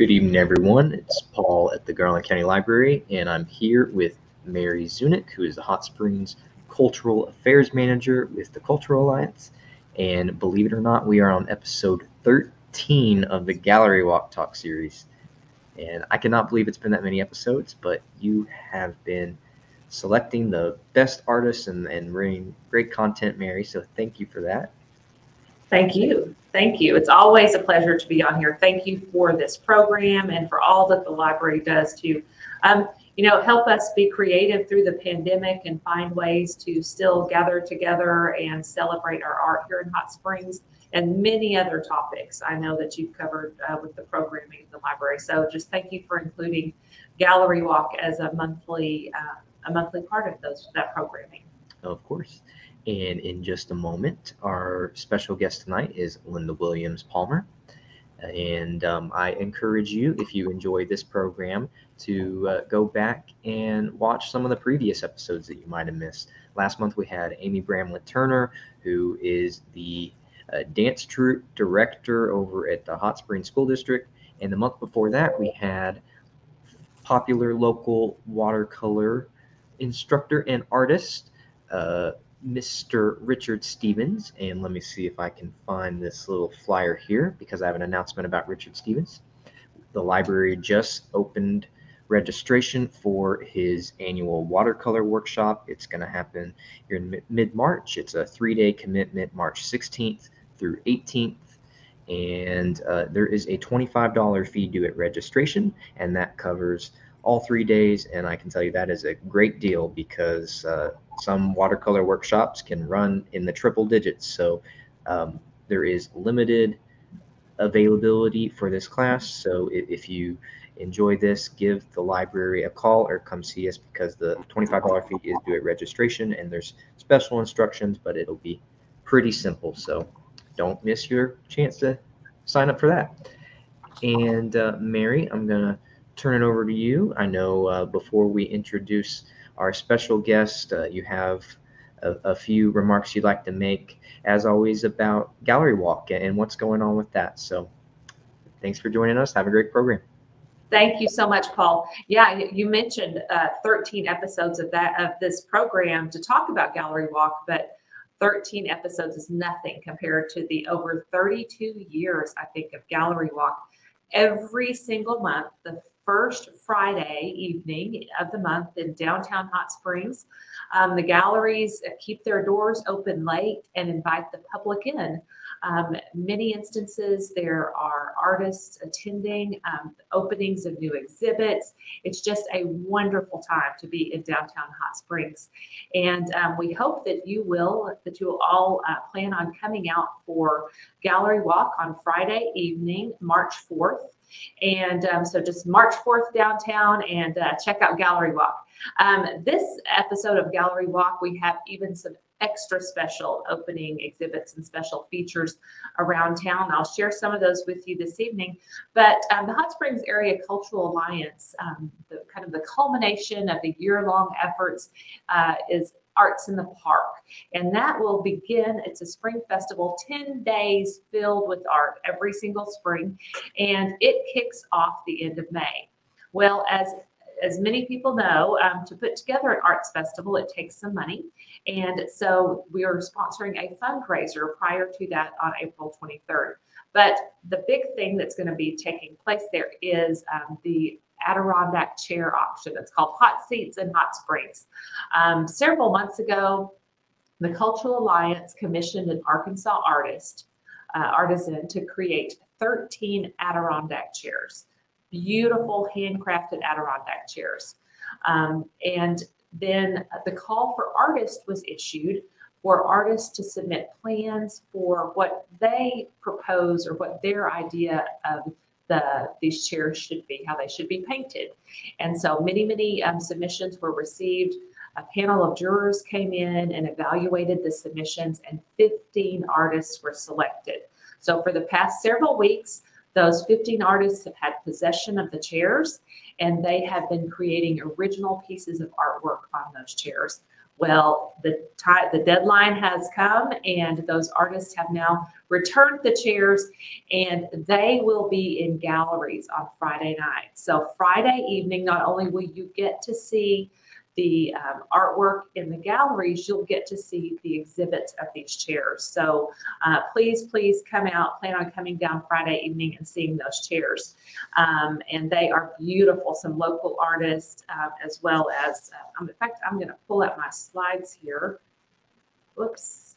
Good evening, everyone. It's Paul at the Garland County Library, and I'm here with Mary Zunick, who is the Hot Springs Cultural Affairs Manager with the Cultural Alliance. And believe it or not, we are on episode 13 of the Gallery Walk Talk series. And I cannot believe it's been that many episodes, but you have been selecting the best artists and, and bringing great content, Mary. So thank you for that. Thank you. Thank you. It's always a pleasure to be on here. Thank you for this program and for all that the library does to, um, you know, help us be creative through the pandemic and find ways to still gather together and celebrate our art here in Hot Springs and many other topics. I know that you've covered uh, with the programming in the library. So just thank you for including Gallery Walk as a monthly uh, a monthly part of those that programming. Of course. And in just a moment, our special guest tonight is Linda Williams Palmer. And um, I encourage you, if you enjoy this program, to uh, go back and watch some of the previous episodes that you might have missed. Last month, we had Amy Bramlett Turner, who is the uh, dance troupe director over at the Hot Springs School District. And the month before that, we had popular local watercolor instructor and artist, uh, Mr. Richard Stevens. And let me see if I can find this little flyer here because I have an announcement about Richard Stevens. The library just opened registration for his annual watercolor workshop. It's going to happen here in mid March. It's a three day commitment, March 16th through 18th. And uh, there is a $25 fee due at registration, and that covers all three days. And I can tell you that is a great deal because uh, some watercolor workshops can run in the triple digits. So um, there is limited availability for this class. So if, if, you enjoy this, give the library a call or come see us because the $25 fee is due at registration and there's special instructions, but it'll be pretty simple. So don't miss your chance to sign up for that. And uh, Mary, I'm going to turn it over to you. I know uh, before we introduce our special guest, uh, you have a, a, few remarks you'd like to make, as always, about Gallery Walk and what's going on with that. So thanks for joining us. Have a great program. Thank you so much, Paul. Yeah, you mentioned uh, 13 episodes of that of this program to talk about Gallery Walk, but 13 episodes is nothing compared to the over 32 years, I think, of Gallery Walk. Every single month, the first Friday evening of the month in downtown Hot Springs. Um, the galleries keep their doors open late and invite the public in. Um, many instances, there are artists attending um, openings of new exhibits. It's just a wonderful time to be in downtown Hot Springs. And um, we hope that you will, that you all uh, plan on coming out for Gallery Walk on Friday evening, March 4th. And um, so just March 4th downtown and uh, check out Gallery Walk. Um, this episode of Gallery Walk, we have even some extra special opening exhibits and special features around town. I'll share some of those with you this evening. But um, the Hot Springs Area Cultural Alliance, um, the kind of the culmination of the year-long efforts, uh, is Arts in the Park. And that will begin, it's a spring festival, 10 days filled with art every single spring. And it kicks off the end of May. Well, as as many people know, um, to put together an arts festival, it takes some money. And so we are sponsoring a fundraiser prior to that on April 23rd. But the big thing that's going to be taking place there is um, the Adirondack chair auction. It's called Hot Seats and Hot Springs. Um, several months ago, the Cultural Alliance commissioned an Arkansas artist, uh, artisan, to create 13 Adirondack chairs, beautiful handcrafted Adirondack chairs. Um, and then the call for artists was issued for artists to submit plans for what they propose or what their idea of the these chairs should be, how they should be painted. And so many, many um, submissions were received. A panel of jurors came in and evaluated the submissions, and 15 artists were selected. So for the past several weeks, those 15 artists have had possession of the chairs, and they have been creating original pieces of artwork on those chairs. Well, the the deadline has come, and those artists have now returned the chairs, and they will be in galleries on Friday night. So Friday evening, not only will you get to see the um, artwork in the galleries, you'll get to see the exhibits of these chairs. So uh, please, please come out. Plan on coming down Friday evening and seeing those chairs. Um, and they are beautiful. Some local artists, uh, as well as, uh, in fact, I'm going to pull up my slides here. Whoops.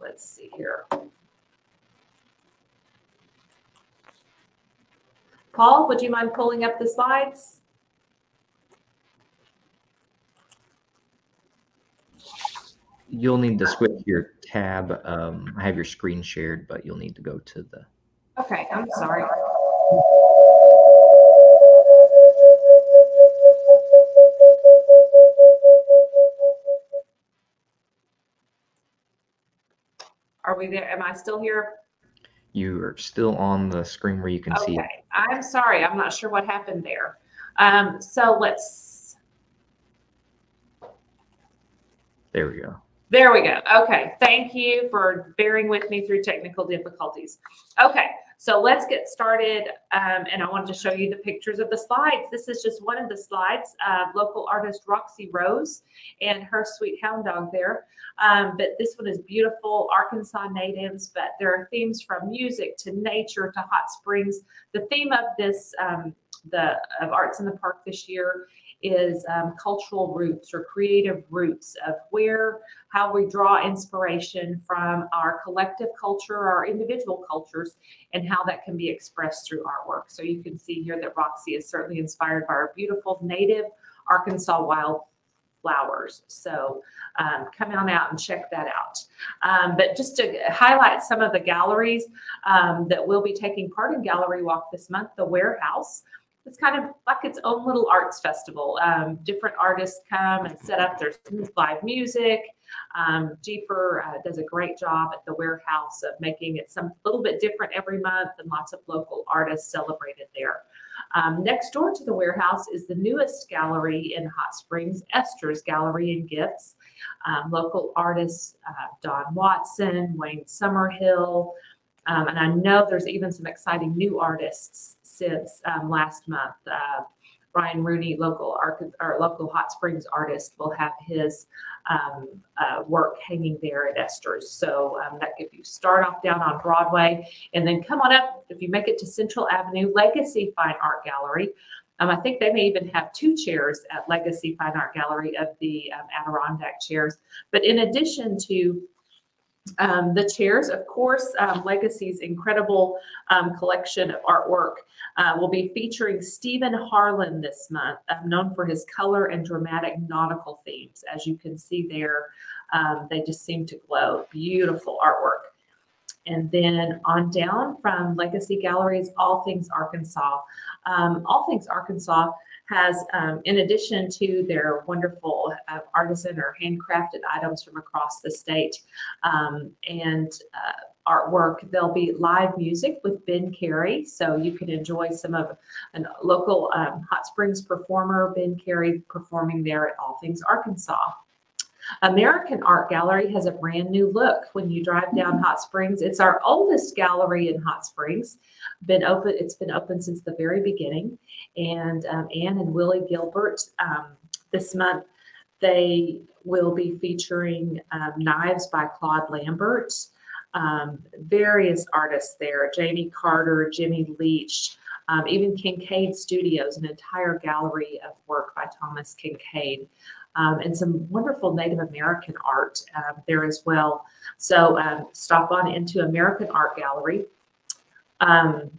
Let's see here. Paul, would you mind pulling up the slides? You'll need to switch your tab. Um, I have your screen shared, but you'll need to go to the. Okay, I'm sorry. Are we there? Am I still here? You are still on the screen where you can see it. Okay, I'm sorry. I'm not sure what happened there. Um, so let's, There we go. There we go. Okay, thank you for bearing with me through technical difficulties. Okay, so let's get started. Um, and I wanted to show you the pictures of the slides. This is just one of the slides. Uh, local artist Roxy Rose and her sweet hound dog there. Um, but this one is beautiful, Arkansas natives, but there are themes from music to nature to hot springs. The theme of this, um, the of Arts in the Park this year is um, cultural roots or creative roots of where, how we draw inspiration from our collective culture, our individual cultures, and how that can be expressed through artwork. So you can see here that Roxy is certainly inspired by our beautiful native Arkansas wildflowers. So um, come on out and check that out. Um, but just to highlight some of the galleries um, that will be taking part in Gallery Walk this month, the Warehouse. It's kind of like its own little arts festival. Um, different artists come and set up. There's live music. Um, Jeeper uh, does a great job at the warehouse of making it some little bit different every month, and lots of local artists celebrated there. Um, next door to the warehouse is the newest gallery in Hot Springs, Esther's Gallery and Gifts. Um, local artists uh, Don Watson, Wayne Summerhill, um, and I know there's even some exciting new artists since um, last month. Uh, Brian Rooney, local arch- or local Hot Springs artist, will have his um, uh, work hanging there at Esther's. So um, that if you start off down on Broadway and then come on up, if you make it to Central Avenue, Legacy Fine Art Gallery. Um, I think they may even have two chairs at Legacy Fine Art Gallery of the um, Adirondack chairs. But in addition to um, the chairs, of course, um, Legacy's incredible um, collection of artwork uh, will be featuring Stephen Harlan this month, uh, known for his color and dramatic nautical themes. As you can see there, um, they just seem to glow. Beautiful artwork. And then on down from Legacy Galleries, All Things Arkansas. Um, All Things Arkansas has, um, in addition to their wonderful uh, artisan or handcrafted items from across the state um, and uh, artwork, there'll be live music with Ben Carey. So you can enjoy some of a local um, Hot Springs performer, Ben Carey, performing there at All Things Arkansas. American Art Gallery has a brand new look when you drive down Hot Springs. It's our oldest gallery in Hot Springs. Been open. It's been open since the very beginning. And um, Anne and Willie Gilbert um, this month they will be featuring um, knives by Claude Lambert. Um, various artists there: Jamie Carter, Jimmy Leach. Um, even Kinkade Studios, an entire gallery of work by Thomas Kinkade um, and some wonderful Native American art um, there as well. So um, stop on into American Art Gallery. Um,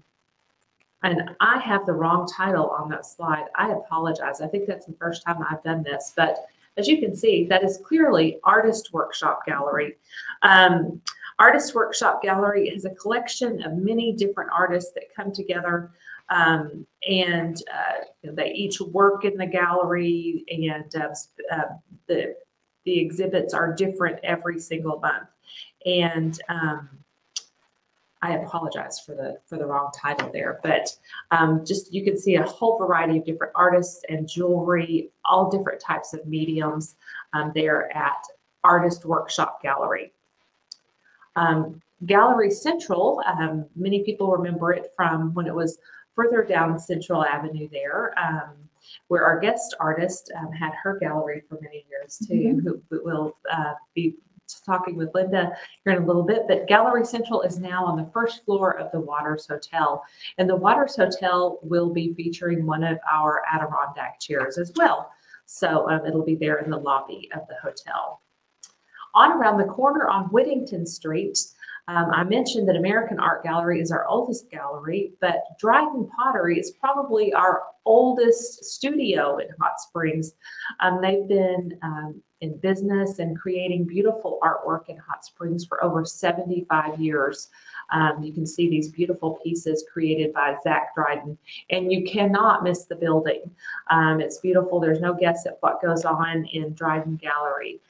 and I have the wrong title on that slide. I apologize. I think that's the first time I've done this, but as you can see, that is clearly Artist Workshop Gallery. Um, Artist Workshop Gallery is a collection of many different artists that come together um, and uh, they each work in the gallery, and uh, uh, the the exhibits are different every single month. And um, I apologize for the for the wrong title there, but um, just you can see a whole variety of different artists and jewelry, all different types of mediums um, there at Artist Workshop Gallery. Um, Gallery Central, um, many people remember it from when it was further down Central Avenue there, um, where our guest artist um, had her gallery for many years too, Mhm. who, who will uh, be talking with Linda here in a little bit. But Gallery Central is now on the first floor of the Waters Hotel. And the Waters Hotel will be featuring one of our Adirondack chairs as well. So um, it'll be there in the lobby of the hotel. On around the corner on Whittington Street, um, I mentioned that American Art Gallery is our oldest gallery, but Dryden Pottery is probably our oldest studio in Hot Springs. Um, they've been um, in business and creating beautiful artwork in Hot Springs for over 75 years. Um, you can see these beautiful pieces created by Zach Dryden, and you cannot miss the building. Um, it's beautiful. There's no guess at what goes on in Dryden Gallery.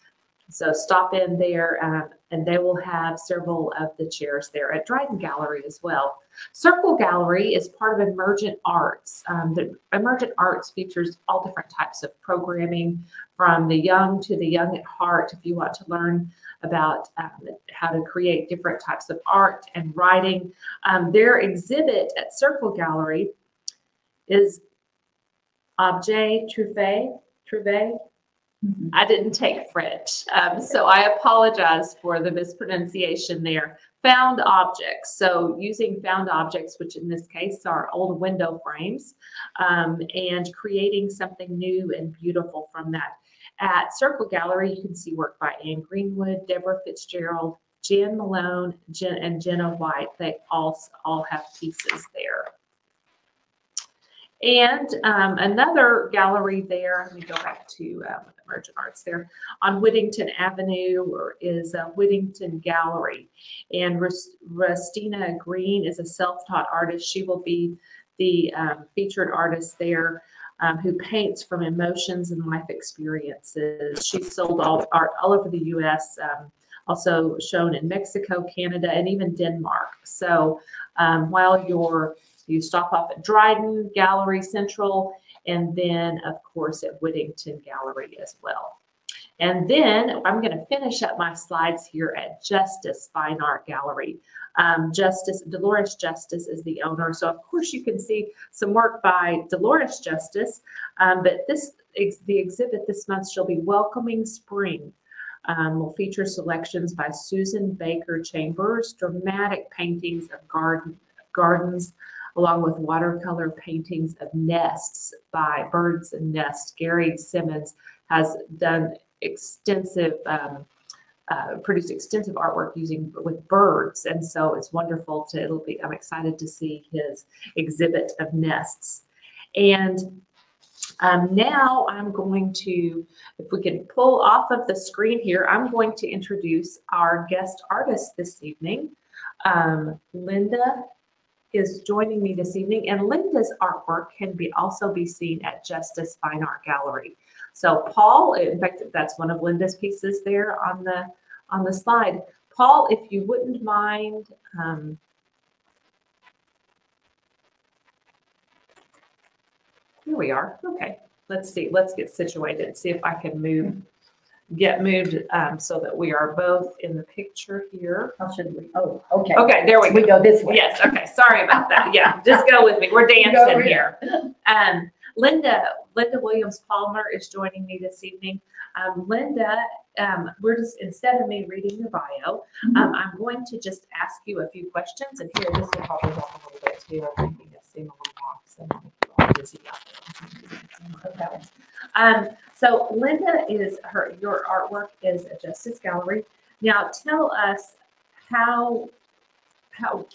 So stop in there, um, and they will have several of the chairs there at Dryden Gallery as well. Circle Gallery is part of Emergent Arts. Um, the Emergent Arts features all different types of programming, from the young to the young at heart. If you want to learn about um, how to create different types of art and writing, um, their exhibit at Circle Gallery is Objet Trouvé. Trouvé. Mhm. I didn't take French, um, so I apologize for the mispronunciation there. Found objects. So using found objects, which in this case are old window frames, um, and creating something new and beautiful from that. At Circle Gallery, you can see work by Anne Greenwood, Deborah Fitzgerald, Jan Malone, Jen, and Jenna White. They all all have pieces there. And um, another gallery there, let me go back to um, Emergent Arts there, on Whittington Avenue is uh, Whittington Gallery. And Rus- Rustina Green is a self-taught artist. She will be the um, featured artist there um, who paints from emotions and life experiences. She's sold all art all over the U.S., um, also shown in Mexico, Canada, and even Denmark. So um, while you're you stop off at Dryden Gallery Central, and then, of course, at Whittington Gallery as well. And then I'm going to finish up my slides here at Justice Fine Art Gallery. Um, Justice Dolores Justice is the owner, so of course you can see some work by Dolores Justice. Um, but this the exhibit this month she'll be Welcoming Spring. Um, will feature selections by Susan Baker Chambers, dramatic paintings of garden gardens, along with watercolor paintings of nests by Birds and Nests. Gary Simmons has done extensive, um, uh, produced extensive artwork using with birds, and so it's wonderful to. It'll be. I'm excited to see his exhibit of nests, and. Um, now I'm going to, if we can pull off of the screen here, I'm going to introduce our guest artist this evening. Um, Linda is joining me this evening, and Linda's artwork can be also be seen at Justice Fine Art Gallery. So Paul, in fact, that's one of Linda's pieces there on the on the slide. Paul, if you wouldn't mind. Um, here we are. Okay, let's see. Let's get situated. See if I can move, get moved um, so that we are both in the picture here. How should we? Oh, okay. Okay, there we go. We go this way. Yes, okay, sorry about that. Yeah, just go with me. We're dancing here. Um, Linda, Linda Williams Palmer is joining me this evening. Um, Linda, um, we're just, instead of me reading your bio, um, I'm going to just ask you a few questions and here, this will probably help a little bit too. I'm making it seem a little more, so Okay. Um, so Linda is her, your artwork is a Justice Gallery. Now tell us how, how,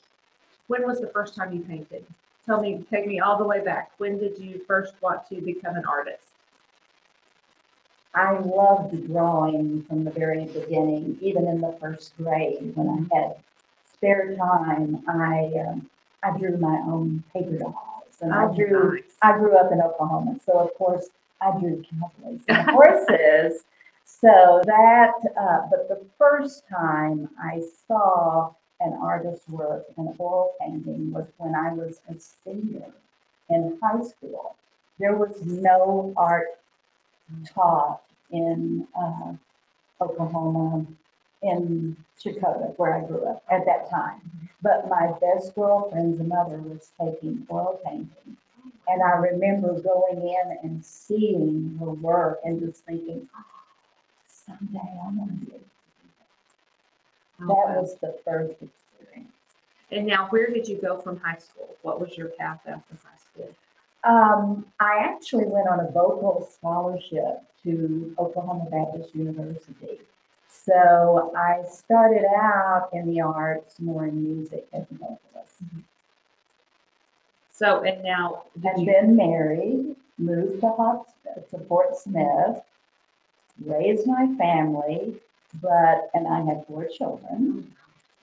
when was the first time you painted? Tell me, take me all the way back. When did you first want to become an artist? I loved drawing from the very beginning, even in the first grade when I had spare time. I um, I drew my own paper dolls, and I drew. I grew up in Oklahoma, so of course I drew cowboys and horses. So that, uh, but the first time I saw an artist work an oil painting was when I was a senior in high school. There was no art taught in uh, Oklahoma, in Chakota, where I grew up at that time. But my best girlfriend's mother was taking oil painting. And I remember going in and seeing her work and just thinking, "Oh, someday I'm going to be able to do that. That was the first experience. And now, where did you go from high school? What was your path after high school? Um, I actually went on a vocal scholarship to Oklahoma Baptist University. So I started out in the arts, more in music as a vocalist. So, and now, And you, then married, moved to Hot, to Fort Smith, raised my family, but, and I had four children,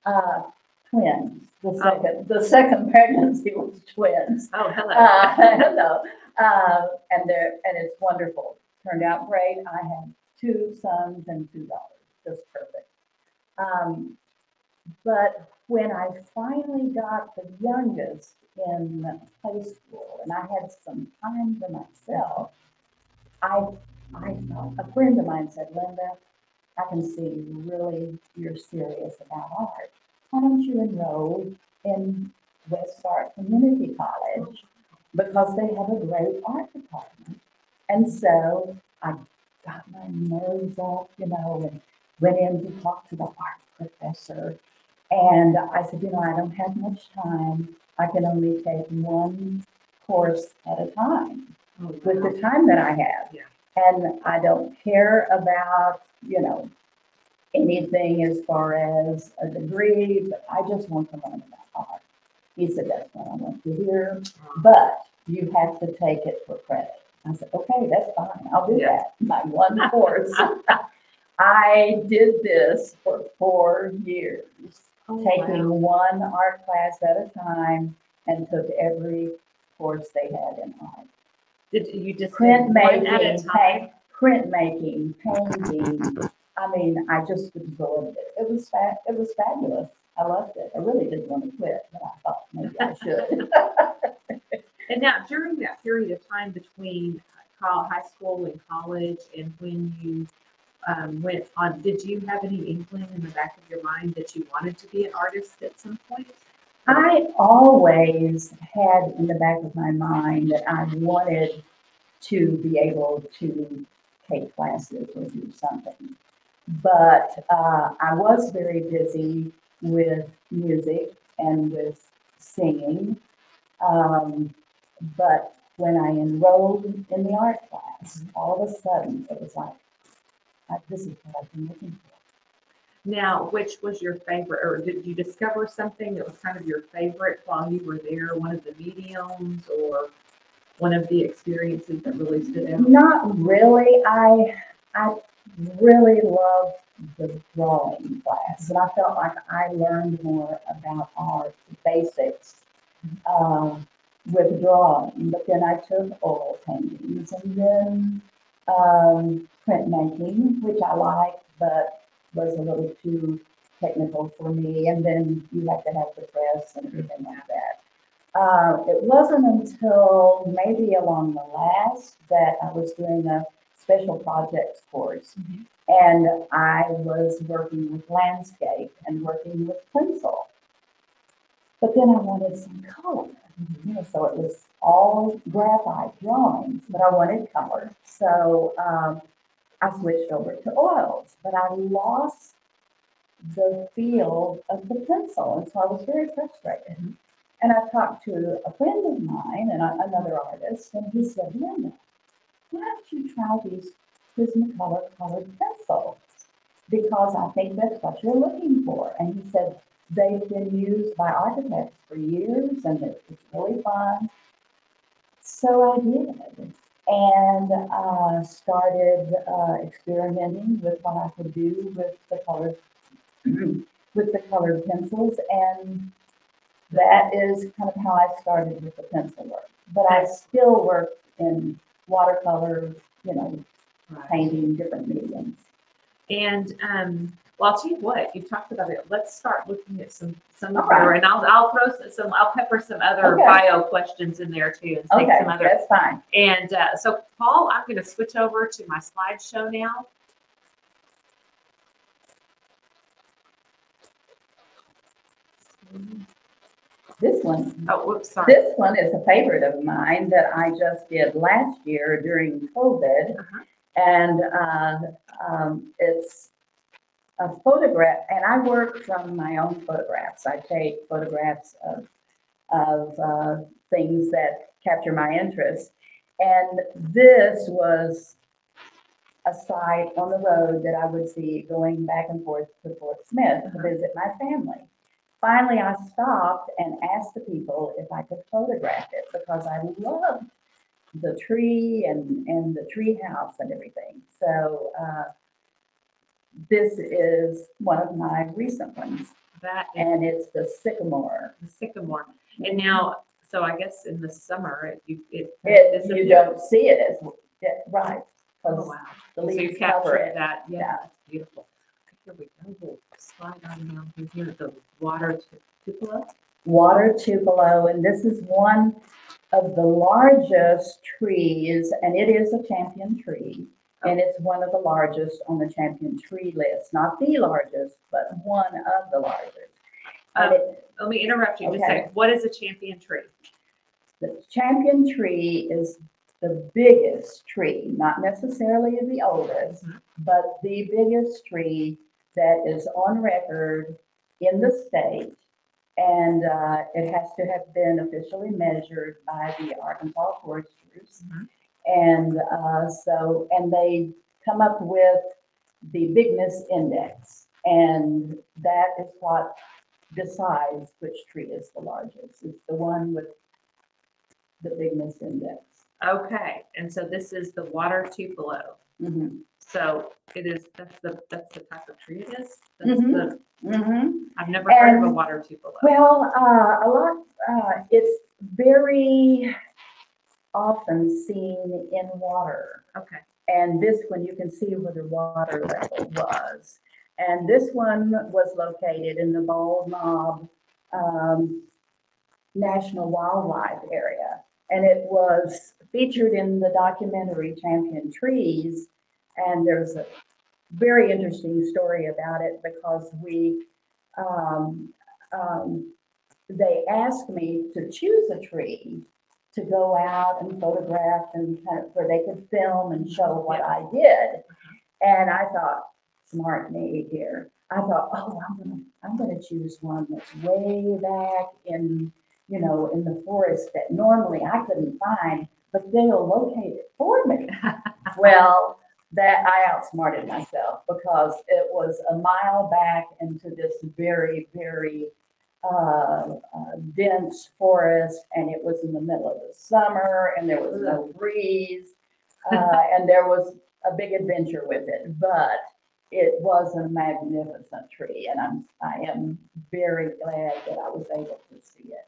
uh, twins. The second, the second pregnancy was twins. oh, hello. Uh, hello. Uh, and they're, and it's wonderful. Turned out great. I have two sons and two daughters, just perfect. Um, but when I finally got the youngest in high school and I had some time for myself, I, I a friend of mine said, Linda, I can see really you're serious about art. Why don't you enroll in Westark Community College? because they have a great art department. And so I got my nerves up, you know, and went in to talk to the art professor. And I said, you know, I don't have much time. I can only take one course at a time Oh, with the time that I have. Yeah. And I don't care about, you know, anything as far as a degree, but I just want to learn about art. He said, that's what I want to hear, but you have to take it for credit. I said, okay, that's fine. I'll do Yeah. that. My one course. I did this for four years, Oh, wow. taking one art class at a time and took every course they had in art Did you just print did one making, at a time? paint, printmaking, painting. I mean, I just absorbed it. It was fa- it was fabulous. I loved it. I really didn't want to quit, but I thought maybe I should. And now, during that period of time between uh, high school and college, and when you um, went on, did you have any inkling in the back of your mind that you wanted to be an artist at some point? I always had in the back of my mind that I wanted to be able to take classes or do something. But uh, I was very busy with music and with singing. Um, but when I enrolled in the art class, all of a sudden it was like, this is what I've been looking for. Now, which was your favorite, or did you discover something that was kind of your favorite while you were there? One of the mediums or one of the experiences that really stood out? Not really. I I really loved the drawing class, and I felt like I learned more about art, the basics, um, with drawing. But then I took oil paintings, and then um, printmaking, which I liked, but was a little too technical for me. And then you have to have the press and everything like that. Uh, it wasn't until maybe along the last that I was doing a special projects course. Mhm. And I was working with landscape and working with pencil. But then I wanted some color, so it was all graphite drawings, but I wanted color. So um, I switched over to oils, but I lost the feel of the pencil. And so I was very frustrated. And I talked to a friend of mine and another artist, and he said, Linda, why don't you try these Prismacolor colored pencils? Because I think that's what you're looking for. And he said, they've been used by architects for years and it- it's really fun. So I did. And uh, started uh, experimenting with what I could do with the colored with the colored pencils and that is kind of how I started with the pencil work. But I still work in watercolor, you know, painting different mediums. And um, Well, I'll tell you what, you talked about it. Let's start looking at some, some All other, right. and I'll, I'll throw some, I'll pepper some other Okay. bio questions in there too and take Okay, some other. that's fine. And, uh, so Paul, I'm going to switch over to my slideshow now. This one, Oh, whoops, sorry. this one is a favorite of mine that I just did last year during COVID. Uh-huh. And uh, um, it's a photograph, and I work from my own photographs. I take photographs of, of uh, things that capture my interest. And this was a site on the road that I would see going back and forth to Fort Smith to visit my family. Finally, I stopped and asked the people if I could photograph it because I loved the tree and, and the tree house and everything. So uh, this is one of my recent ones, That is and it's the sycamore. the sycamore. And now, so I guess in the summer, it, you, it. It, you disappears. don't see it as, yeah, right, Oh, because wow. the So you leaves cover captured it. that, yeah, Yeah. that's beautiful. Here we go, we'll slide on down through here, the water tu- cupola. Water tupelo, and this is one of the largest trees, and it is a champion tree. And it's one of the largest on the champion tree list, not the largest, but one of the largest. Um, it, Let me interrupt you just a Okay. second. What is a champion tree? the champion tree is the biggest tree, not necessarily the oldest, Mhm. but the biggest tree that is on record in the state. And uh, it has to have been officially measured by the Arkansas foresters. Mhm. And uh, so, and they come up with the bigness index. And that is what decides which tree is the largest. It's the one with the bigness index. Okay, and so this is the water tupelo. Mhm. So it is, that's the, that's the type of tree it is? That's Mhm. the, Mhm. I've never heard of a And- water tupelo. Well, uh, a lot, uh, it's very often seen in water. Okay, And this one, you can see where the water level was. And this one was located in the Bald Knob um, National Wildlife Area. And it was featured in the documentary Champion Trees. And there's a very interesting story about it because we, um, um, they asked me to choose a tree to go out and photograph and kind of, where they could film and show what I did. And I thought, smart me here. I thought, oh, I'm gonna, I'm gonna choose one that's way back in, you know, in the forest that normally I couldn't find, but they'll locate it for me. Well, that I outsmarted myself because it was a mile back into this very, very uh, uh, dense forest, and it was in the middle of the summer, and there was no breeze, uh, and there was a big adventure with it. But it was a magnificent tree, and I'm I am very glad that I was able to see it.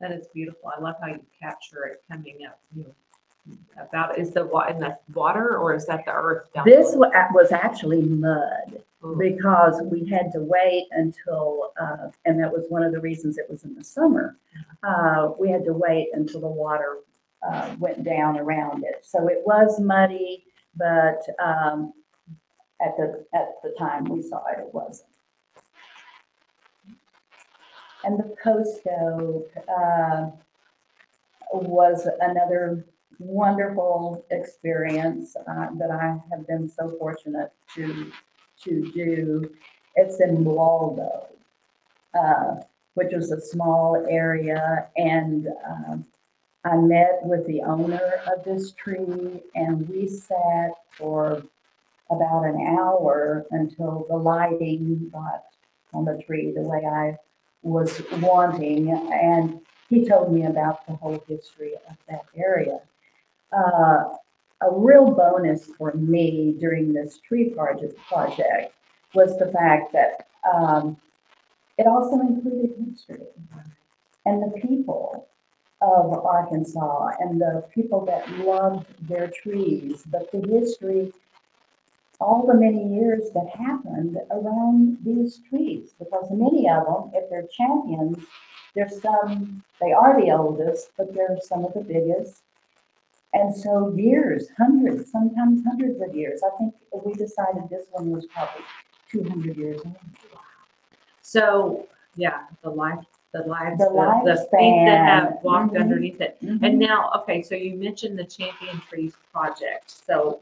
that is beautiful. I love how you capture it coming up. you know, About, is the wa, in the water or is that the earth? down This below? was actually mud. Because we had to wait until, uh, and that was one of the reasons it was in the summer. Uh, we had to wait until the water, uh, went down around it. So it was muddy, but, um, at the, at the time we saw it, it wasn't. And the post oak, uh, was another wonderful experience, uh, that I have been so fortunate to to do. It's in Waldo, uh, which was a small area, and um, I met with the owner of this tree, and we sat for about an hour until the lighting got on the tree the way I was wanting, and he told me about the whole history of that area. Uh, a real bonus for me during this tree project, was the fact that um, it also included history and the people of Arkansas and the people that loved their trees, but the history all the many years that happened around these trees, because many of them, if they're champions, there's some, they are the oldest, but they're some of the biggest. And so years, hundreds, sometimes hundreds of years. I think we decided this one was probably two hundred years old. So, yeah, the life, the lives, The the, the feet that have walked Mhm. underneath it. Mhm. And now, okay, so you mentioned the Champion Trees Project. So,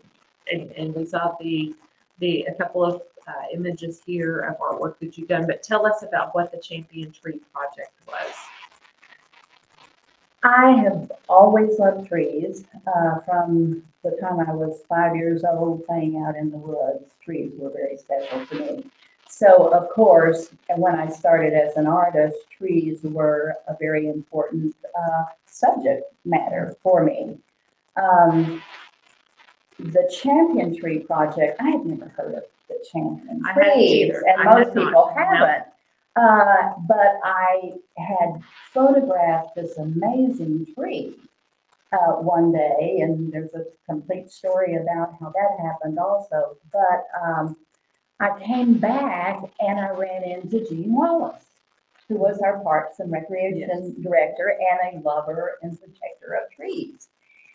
and, and we saw the, the, a couple of uh, images here of artwork that you've done, but tell us about what the Champion Tree Project was. I have always loved trees. Uh, from the time I was five years old, playing out in the woods, trees were very special to me. So, of course, when I started as an artist, trees were a very important uh, subject matter for me. Um, the Champion Tree Project, I had never heard of the Champion trees, and most people haven't. Uh, but I had photographed this amazing tree uh, one day, and there's a complete story about how that happened also. But um, I came back and I ran into Gene Wallace, who was our Parks and Recreation Director and a lover and protector of trees.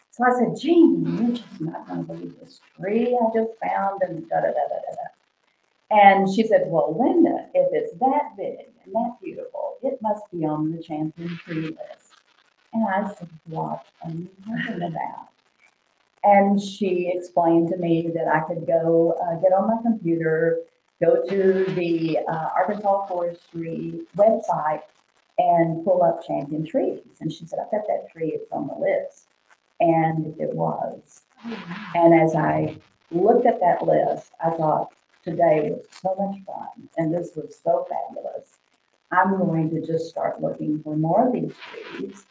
So I said, Gene, you're just not going to believe this tree I just found, and da da da da da. And she said, Well, Linda, if it's that big and that beautiful, it must be on the champion tree list. And I said, What are you talking about? And she explained to me that I could go uh, get on my computer, go to the uh, Arkansas Forestry website, and pull up champion trees. And she said, I bet that tree is on the list. And it was. And as I looked at that list, I thought, today was so much fun and this was so fabulous. I'm going to just start looking for more of these trees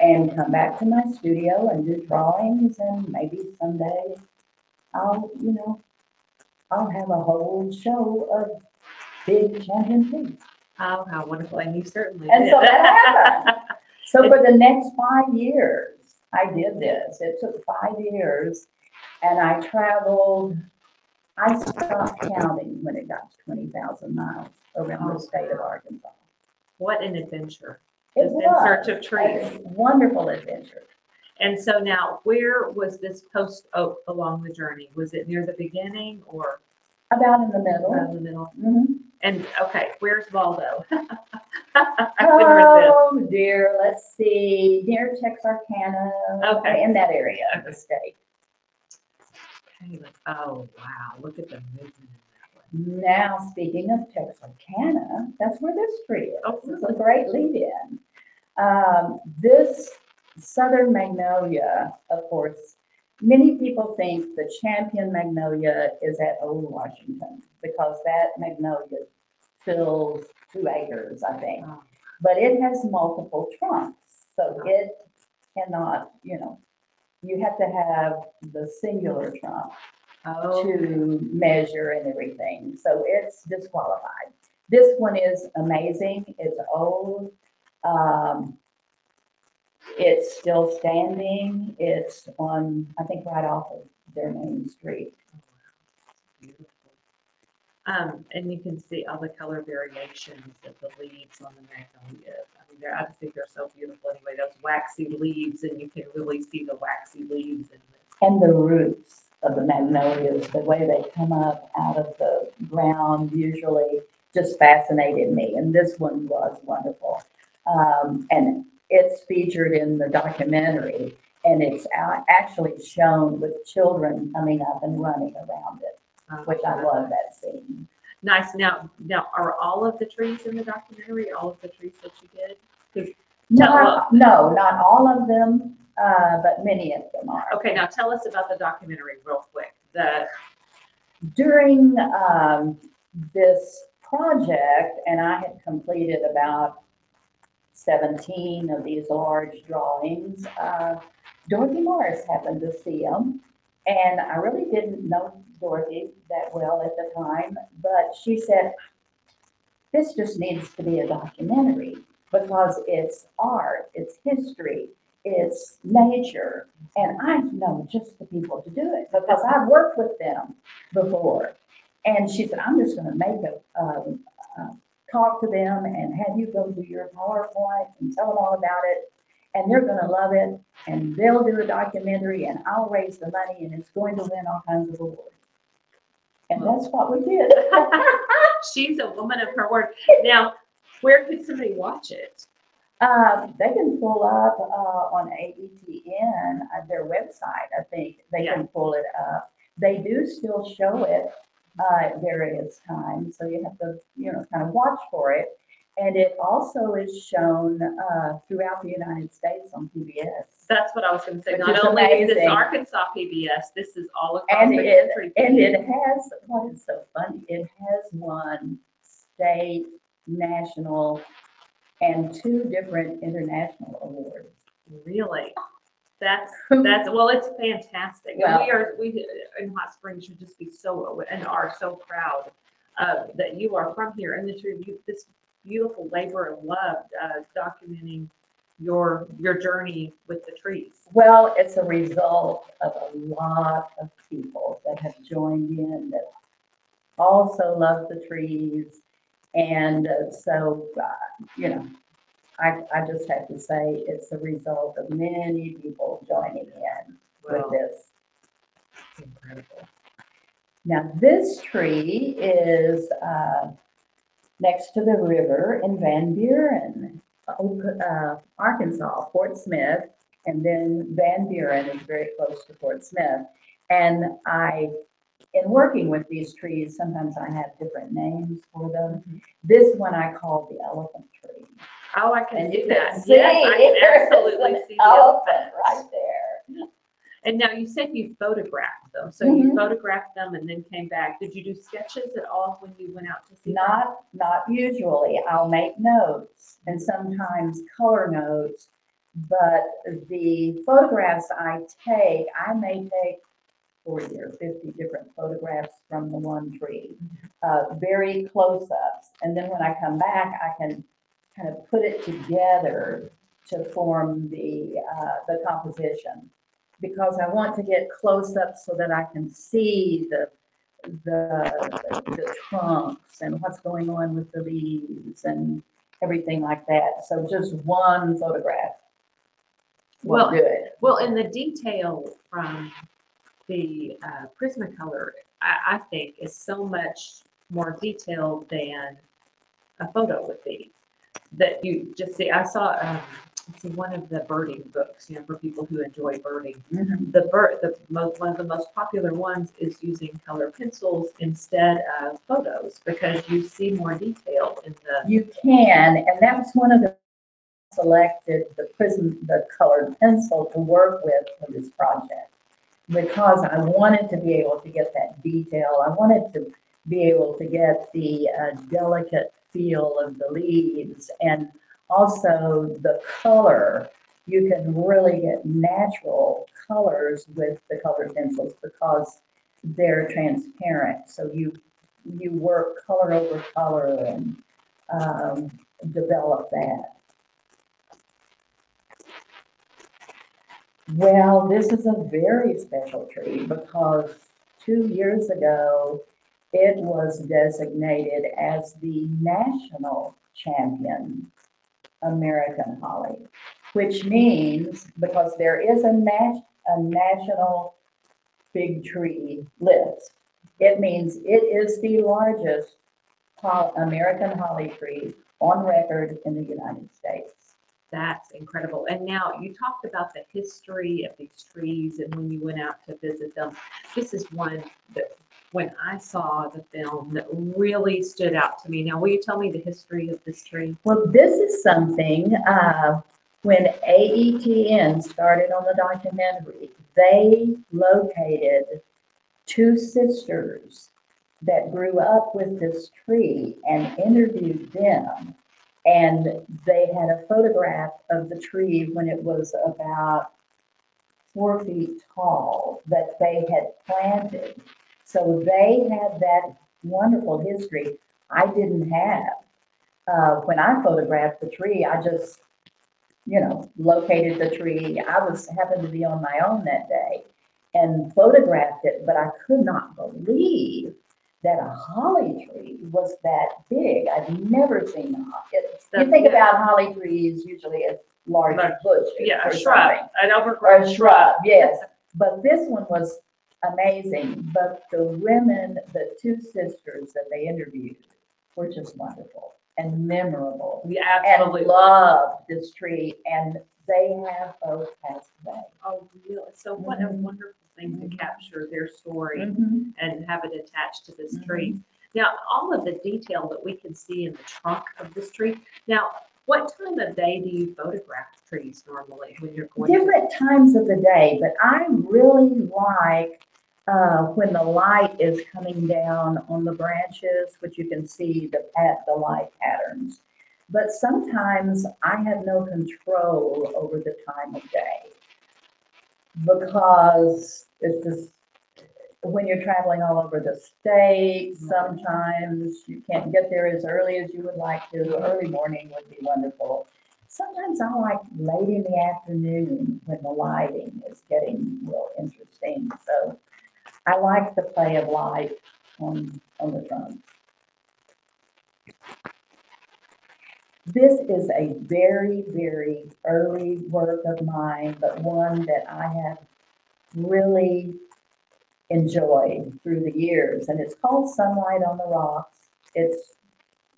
and come back to my studio and do drawings and maybe someday I'll, you know, I'll have a whole show of big champion trees. Oh, how wonderful. And you certainly And did. so that happened. So for the next five years, I did this. It took five years and I traveled, I stopped counting when it got to twenty thousand miles around the state of Arkansas. What an adventure. It Just in search of trees. a wonderful adventure. And so now, where was this post oak along the journey? Was it near the beginning or About in the middle. around the middle? Mhm. And okay, where's Waldo? I couldn't resist. Oh dear, let's see, near Texarkana. Okay. In that area of the state. Oh, wow, look at the movement in that one. Now, speaking of Texarkana, that's where this tree is. Oh, This is a great lead-in. Um, this southern magnolia, of course, many people think the champion magnolia is at Old Washington because that magnolia fills two acres, I think. Oh, But it has multiple trunks, so it cannot, you know, you have to have the singular trunk Oh, to measure and everything, so it's disqualified. This one is amazing, it's old, um, it's still standing, it's on, I think, right off of their main street. Um, and you can see all the color variations of the leaves on the magnolia. I I just think they're so beautiful anyway, those waxy leaves, and you can really see the waxy leaves in this. And the roots of the magnolias, the way they come up out of the ground usually just fascinated me, and this one was wonderful. Um, and it's featured in the documentary, and it's actually shown with children coming up and running around it, Um, which I love that scene. Nice. Now, now, are all of the trees in the documentary, all of the trees that you did? Not, no, not all of them, uh, but many of them are. Okay, now tell us about the documentary real quick. The, during um, this project, and I had completed about 17 of these large drawings, uh, Dorothy Morris happened to see them. And I really didn't know Dorothy that well at the time, but she said, this just needs to be a documentary because it's art, it's history, it's nature. And I know just the people to do it because I've worked with them before. And she said, I'm just gonna make a, um, uh, talk to them and have you go do your PowerPoint and tell them all about it. And they're gonna love it and they'll do a documentary and I'll raise the money and it's going to win all kinds of awards. And that's what we did. She's a woman of her word. Now, where could somebody watch it? Uh, they can pull up, uh, on AETN, uh, their website, I think, they can pull it up. They do still show it, uh, at various times, so you have to, you know, kind of watch for it. And it also is shown, uh, throughout the United States on PBS. That's what I was gonna say. Which Not only is this. Arkansas PBS, this is all across And the it, country. and it has, what is so funny, it has one state, national, and two different international awards. Really? That's, that's, well, it's fantastic. And Well- we are, we in Hot Springs should just be so, and are so proud uh, that you are from here and that you, this beautiful labor of love, uh, documenting your, your journey with the trees. Well, it's a result of a lot of people that have joined in that also love the trees. And uh, so, uh, you know, I, I just have to say it's the result of many people joining in with Wow. this. Incredible. Now, this tree is uh, next to the river in Van Buren, uh, Arkansas, Fort Smith, and then Van Buren is very close to Fort Smith. And I, in working with these trees, sometimes I have different names for them. Mhm. This one I call the elephant tree. Oh, I can And see that. can Yes, I can absolutely see the elephant elephant. right there. And now you said you photographed them. So you Mhm. photographed them and then came back. Did you do sketches at all when you went out to see them? Not, not usually. I'll make notes and sometimes color notes. But the photographs I take, I may take forty or fifty different photographs from the one tree. Uh, very close-ups. And then when I come back, I can kind of put it together to form the, uh, the composition. Because I want to get close-ups so that I can see the the, the trunks and what's going on with the leaves and everything like that. So just one photograph Well, it. Well, and the detail from the uh, Prismacolor, I, I think, is so much more detailed than a photo would be. That you just see, I saw, um, see one of the birding books, you know, for people who enjoy birding. Mhm. The bird, the most, one of the most popular ones is using color pencils instead of photos because you see more detail in the. You can, and that was one of the selected the prism, the colored pencil to work with for this project. Because I wanted to be able to get that detail. I wanted to be able to get the uh, delicate feel of the leaves and also the color. You can really get natural colors with the colored pencils because they're transparent. So you you work color over color and um, develop that. Well, this is a very special tree because two years ago, it was designated as the national champion American holly, which means, because there is a nat- a national big tree list, it means it is the largest American holly tree on record in the United States. That's incredible. And now you talked about the history of these trees and when you went out to visit them. This is one that when I saw the film that really stood out to me. Now, will you tell me the history of this tree? Well, this is something, uh, when AETN started on the documentary, they located two sisters that grew up with this tree and interviewed them. And they had a photograph of the tree when it was about four feet tall that they had planted. So they had that wonderful history I didn't have uh, when I photographed the tree, I just you know, located the tree. I was, happened to be on my own that day and photographed it, but I could not believe that a holly tree was that big. I've never seen a holly. You think about holly trees usually as large Large, bushes. Yeah, or a shrub, something. an Or overgrown a shrub. shrub, yes. But this one was amazing. But the women, the two sisters that they interviewed were just wonderful and memorable Yeah, and absolutely. loved this tree. And they have both passed away. Oh, really? So what a Mhm. wonderful thing to Mhm. capture their story Mhm. and have it attached to this Mhm. tree. Now, all of the detail that we can see in the trunk of this tree. Now, what time of day do you photograph trees normally when you're going? to- Different times of the day, but I really like uh, when the light is coming down on the branches, which you can see the pat, the light patterns. But sometimes I have no control over the time of day because it's just when you're traveling all over the state, sometimes you can't get there as early as you would like to. Early morning would be wonderful. Sometimes I like late in the afternoon when the lighting is getting real interesting. So I like the play of light on, on the drums. This is a very, very early work of mine, but one that I have really enjoyed through the years. And it's called Sunlight on the Rocks. It's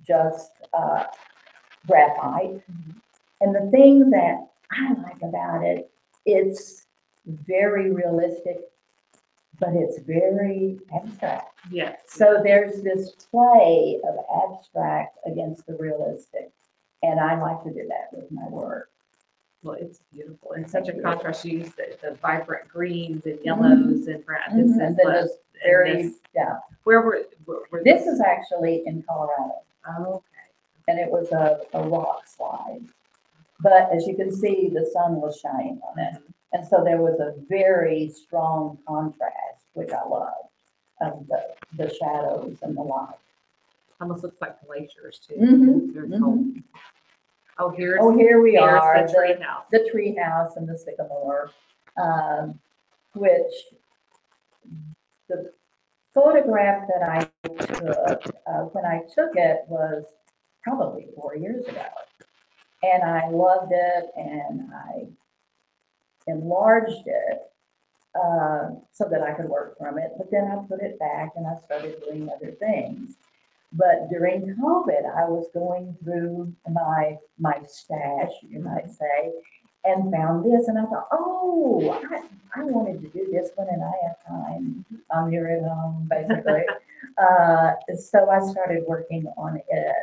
just uh, graphite. And the thing that I like about it, it's very realistic, but it's very abstract. Yes. So there's this play of abstract against the realistic. And I like to do that with my work. Well, it's beautiful. And such a Thank you. contrast. You use the, the vibrant greens and yellows and brown. This Mhm. is And then and very, this- yeah. Where were, were- were This is actually in Colorado. Okay. and it was a, a rock slide. But as you can see, the sun was shining on it. And so there was a very strong contrast, which I loved, of the, the shadows and the light. Almost looks like glaciers too. Mhm, Very. Oh, here's, Oh, here we here's are, the tree the, house. the tree and the sycamore, um, which the photograph that I took, uh, when I took it was probably four years ago. And I loved it and I enlarged it uh, so that I could work from it. But then I put it back and I started doing other things. But during COVID, I was going through my my stash, you might say, and found this, and I thought, oh, I, I wanted to do this one, and I have time. I'm here at home, basically. uh, so I started working on it.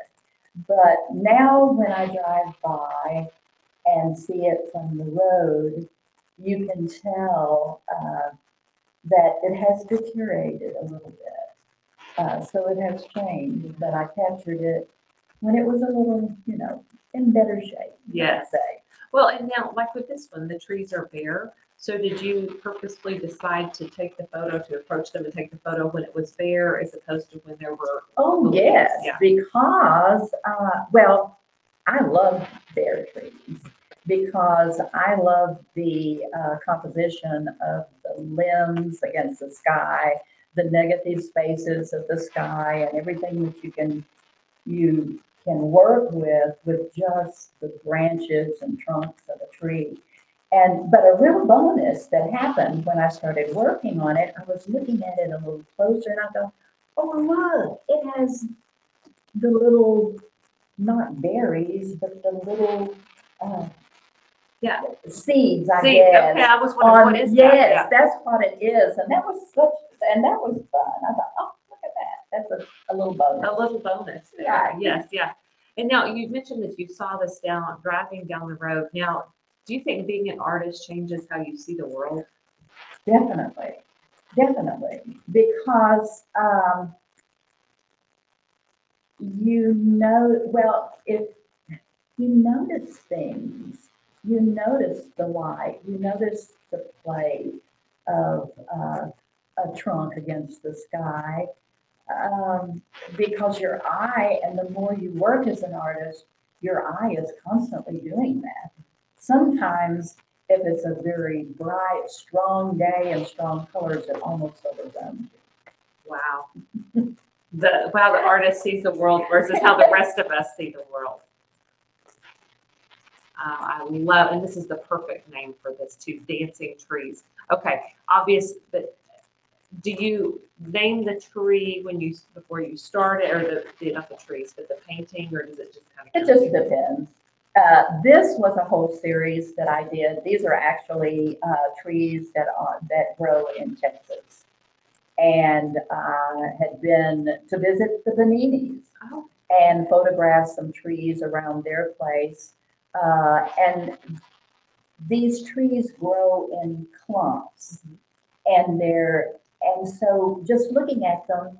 But now, when I drive by and see it from the road, you can tell uh, that it has deteriorated a little bit. Uh, so it has changed, but I captured it when it was a little, you know, in better shape. Yes. Let's say. Well, and now, like with this one, the trees are bare. So did you purposefully decide to take the photo, to approach them and take the photo when it was bare as opposed to when there were? Oh, yes, Yeah. because, uh, well, I love bare trees because I love the uh, composition of the limbs against the sky, the negative spaces of the sky, and everything that you can you can work with with just the branches and trunks of a tree. And but a real bonus that happened when I started working on it, I was looking at it a little closer, and I thought, oh look, it has the little not berries, but the little uh, Yeah. seeds, I See, guess. okay, I was wondering, On, what is that? yes, Yeah. that's what it is, and that was such, and that was fun. I thought, oh, look at that. That's a, a little bonus. A little bonus there. Yeah. Yes, yeah. And now you mentioned that you saw this down, driving down the road. Now, do you think being an artist changes how you see the world? Definitely, definitely, because um, you know, well, if you notice things, you notice the light, you notice the play of uh, a trunk against the sky, um, because your eye, and the more you work as an artist, your eye is constantly doing that. sometimes if it's a very bright, strong day and strong colors, it almost overwhelms you. Wow. The, wow, the artist sees the world versus how the rest of us see the world. Uh, I love, and this is the perfect name for this too, dancing trees. Okay, obvious, but do you name the tree when you, before you start it, or the, the, not the trees, but the painting, or does it just kind of? It just depends. Uh, this was a whole series that I did. These are actually uh, trees that are that grow in Texas, and I had been to visit the Beninis Oh, and photograph some trees around their place. Uh, and these trees grow in clumps, and they're and so just looking at them,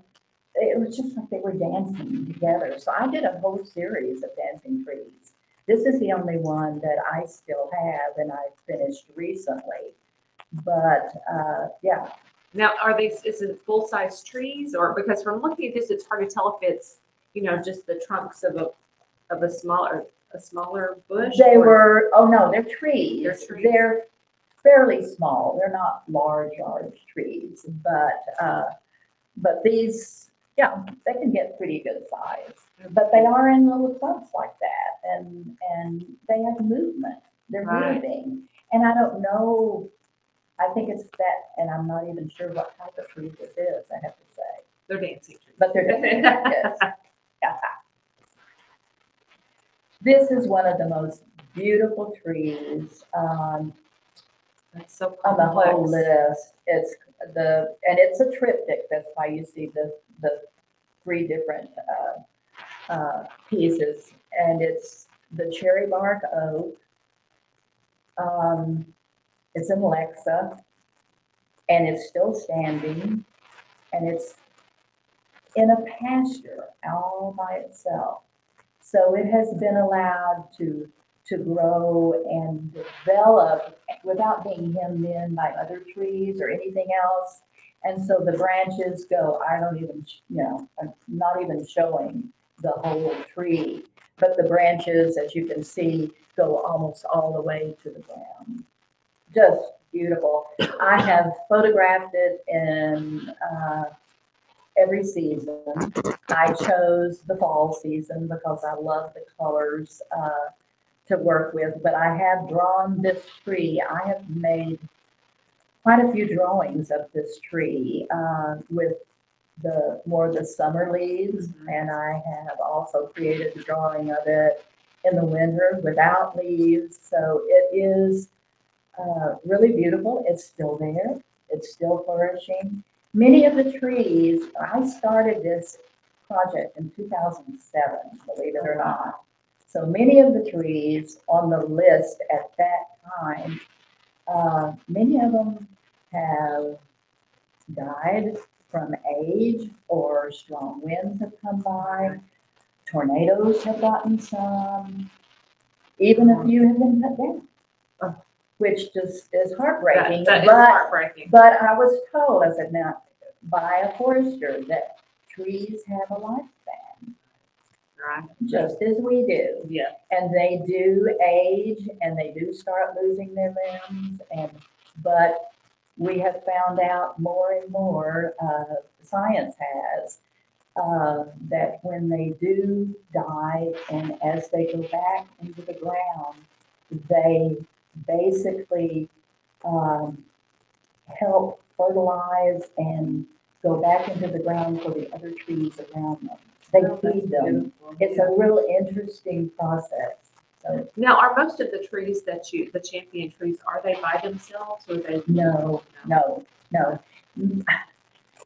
it was just like they were dancing together. So I did a whole series of dancing trees. This is the only one that I still have, and I finished recently. But uh, yeah, Now, are these, is it full-size trees, or, because from looking at this, it's hard to tell if it's, you know, just the trunks of a, of a smaller, a smaller bush? They or- were, oh no, they're trees. They're trees. They're fairly small. They're not large, large trees, but, uh, but these, yeah, they can get pretty good size. But they are in little clumps like that and, and they have movement. They're Right. moving. And I don't know, I think it's that, and I'm not even sure what type of tree this is, I have to say. They're dancing trees. But they're, yes. This is one of the most beautiful trees, um, That's so on the whole list. It's the, and it's a triptych, that's why you see the, the three different, uh, uh, pieces. And it's the cherry bark oak. Um, it's in Lexa, and it's still standing, and it's in a pasture all by itself. So it has been allowed to, to grow and develop without being hemmed in by other trees or anything else. And so the branches go, I don't even, you know, I'm not even showing the whole tree. But the branches, as you can see, go almost all the way to the ground. Just beautiful. I have photographed it in, uh, every season. I chose the fall season because I love the colors, uh, to work with, but I have drawn this tree. I have made quite a few drawings of this tree uh, with the more the summer leaves, Mhm. and I have also created a drawing of it in the winter without leaves. So it is uh, really beautiful. It's still there. It's still flourishing. Many of the trees, I started this project in 2007, believe it or not. So many of the trees on the list at that time, uh, many of them have died from age or strong winds have come by. Tornadoes have gotten some. Even a few have been cut down, Oh. which just is That, heartbreaking. that is But heartbreaking. but I was told, I said, now, by a forester, that trees have a lifespan, Right. just as we do. Yeah. And they do age and they do start losing their limbs and, but we have found out more and more, uh, science has, uh, that when they do die and as they go back into the ground, they basically, um, help fertilize and go back into the ground for the other trees around them. They feed them. It's a real interesting process. So, Now, are most of the trees that you, the champion trees, are they by themselves or they? no, no, no.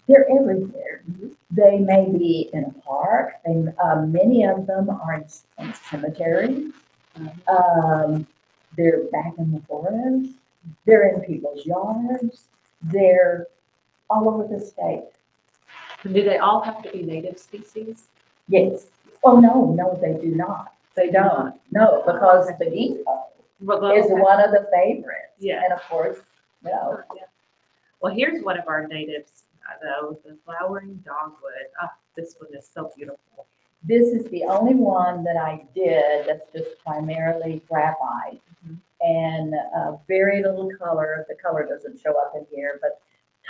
They're everywhere. They may be in a park, and, um, many of them are in c- in cemeteries. Um, they're back in the forest. They're in people's yards. They're all over the state. Do they all have to be native species? Yes. Oh, no, no, they do not. They don't. No, because the ginkgo is one of the favorites. Yeah. And of course, know, Yeah. Well, here's one of our natives, uh, though, the flowering dogwood. Ah, this one is so beautiful. this is the only one that I did that's just primarily graphite. Mhm. and uh, very little color. The color doesn't show up in here, but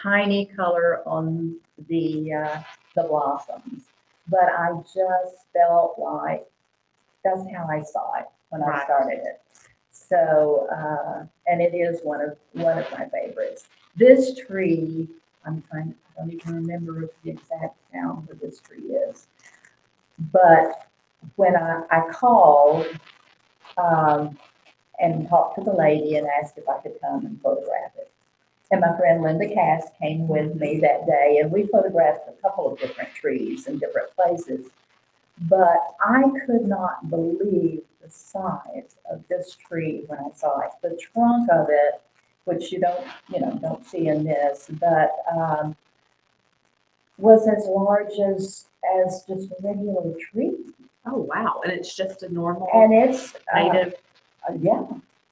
tiny color on the uh, the blossoms. But I just felt like that's how I saw it when I started it. So, uh, and it is one of one of my favorites. This tree, I'm trying. I don't even remember the exact town where this tree is. But when I, I called um, and talked to the lady and asked if I could come and photograph it. And my friend Linda Cass came with me that day and we photographed a couple of different trees in different places. But I could not believe the size of this tree when I saw it. The trunk of it, which you don't, you know, don't see in this, but um, was as large as as just a regular tree. Oh, wow. And it's just a normal And it's uh, native. uh, yeah,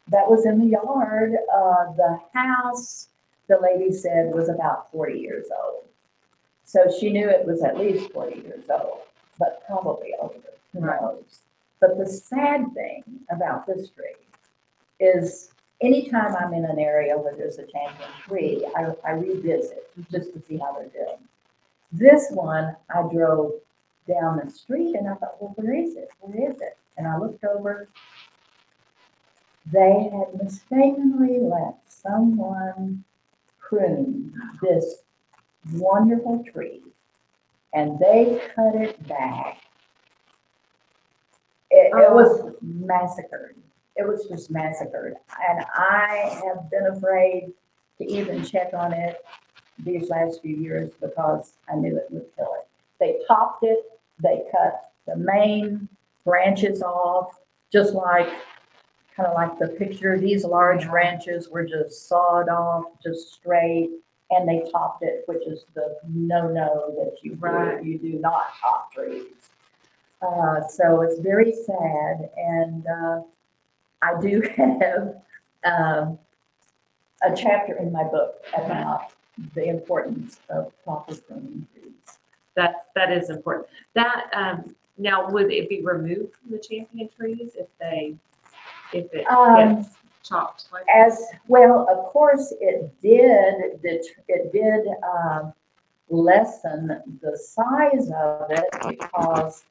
that was in the yard. Uh, the house, the lady said, was about 40 years old. So she knew it was at least 40 years old, but probably older. Who Right. knows? But the sad thing about this tree is anytime I'm in an area where there's a champion tree, I, I revisit just to see how they're doing. This one, I drove down the street and I thought, well, where is it? Where is it? And I looked over. They had mistakenly let someone prune this wonderful tree and they cut it back. It, it oh. was massacred. It was just massacred. And I have been afraid to even check on it these last few years because I knew it would kill it. They topped it, they cut the main branches off, just like, kind of like the picture. These large branches were just sawed off, just straight, and they topped it, which is the no-no that you do. You do not top trees. Uh, so it's very sad, and uh, I do have um, a chapter in my book about the importance of proper pruning trees. That, that is important. That, um, now, would it be removed from the champion trees if they, if it Um, gets chopped like? As, well, of course, it did, the it did um, lessen the size of it because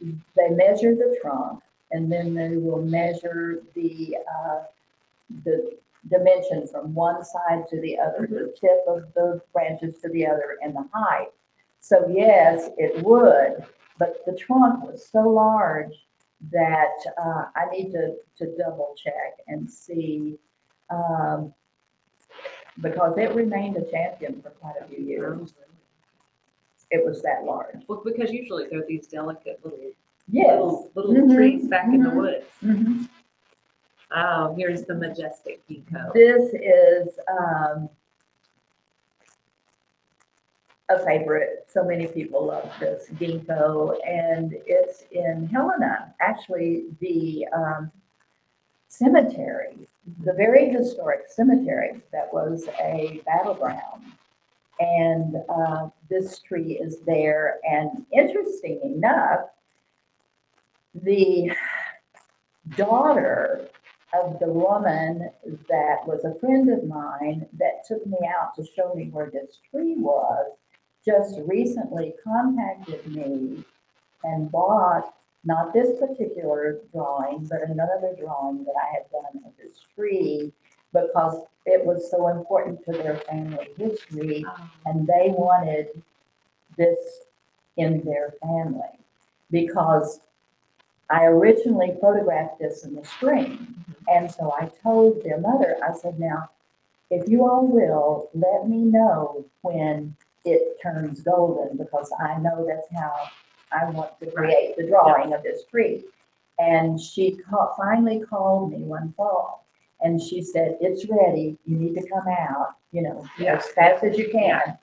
they measure the trunk and then they will measure the, uh, the dimension from one side to the other, the tip of the branches to the other and the height. So yes, it would, but the trunk was so large that uh, I need to, to double check and see. um, Because it remained a champion for quite a few years. It was that large. Well, because usually they're these delicate little, Yes. little, little Mhm, trees back in the mhm. woods. Mhm. Oh, here's the majestic ginkgo. This is um, a favorite. So many people love this ginkgo, and it's in Helena. Actually, the um, cemetery, the very historic cemetery that was a battleground. And uh, this tree is there. And interesting enough, the daughter of the woman that was a friend of mine that took me out to show me where this tree was, just recently contacted me and bought not this particular drawing, but another drawing that I had done of this tree because it was so important to their family history Oh, and they wanted this in their family because I originally photographed this in the spring. Mm-hmm. And so I told their mother, I said, now, if you all will, let me know when it turns golden because I know that's how I want to create the drawing of this tree. And she ca- finally called me one fall and she said, it's ready. You need to come out, you know, Yeah. as fast as you can.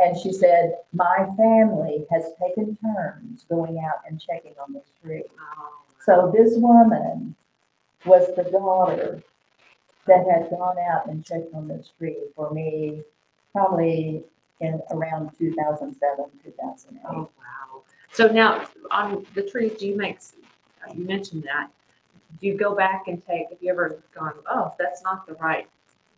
And she said, my family has taken turns going out and checking on this tree. oh. So this woman was the daughter that had gone out and checked on this tree for me probably in around 2007, 2008. Oh, wow. So now on the trees, do you make, you mentioned that. do you go back and take, have you ever gone, oh, that's not the right,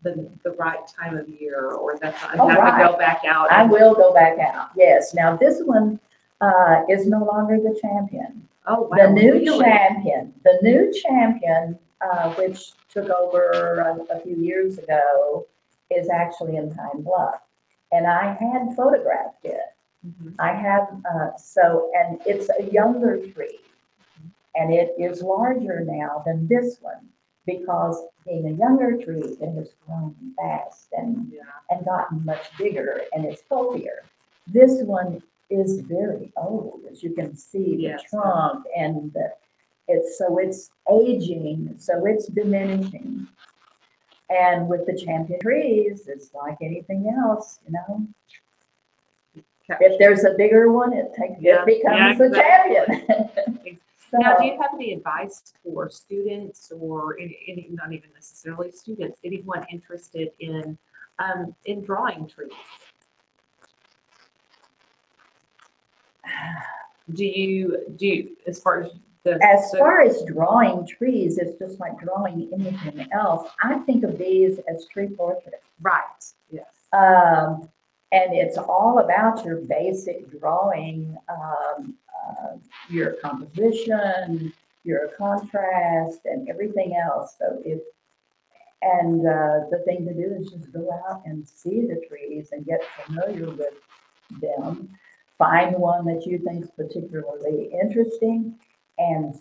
the, the right time of year, or that's not, Oh, have to go back out? I will go back out, yes. Now, this one, uh, is no longer the champion. Oh, wow. The new really? champion, the new champion, uh, which took over a, a few years ago, is actually in Pine Bluff. And I had photographed it. Mhm. I have, uh, so, and it's a younger tree. And it is larger now than this one because being a younger tree, it has grown fast and, Yeah. and gotten much bigger and it's healthier. This one is very old, as you can see, the Yes. trunk and the, it's, so it's aging, so it's diminishing. And with the champion trees, it's like anything else, you know, if there's a bigger one, it takes, Yeah, it becomes yeah, the champion. Now, do you have any advice for students or any, any, not even necessarily students, anyone interested in, um, in drawing trees? Do you, do you, as far as the. as the- far as drawing trees, it's just like drawing anything else. I think of these as tree portraits. Right, yes. Um, and it's all about your basic drawing, um, uh, your composition, your contrast, and everything else. So if, and uh, the thing to do is just go out and see the trees and get familiar with them. Find one that you think is particularly interesting and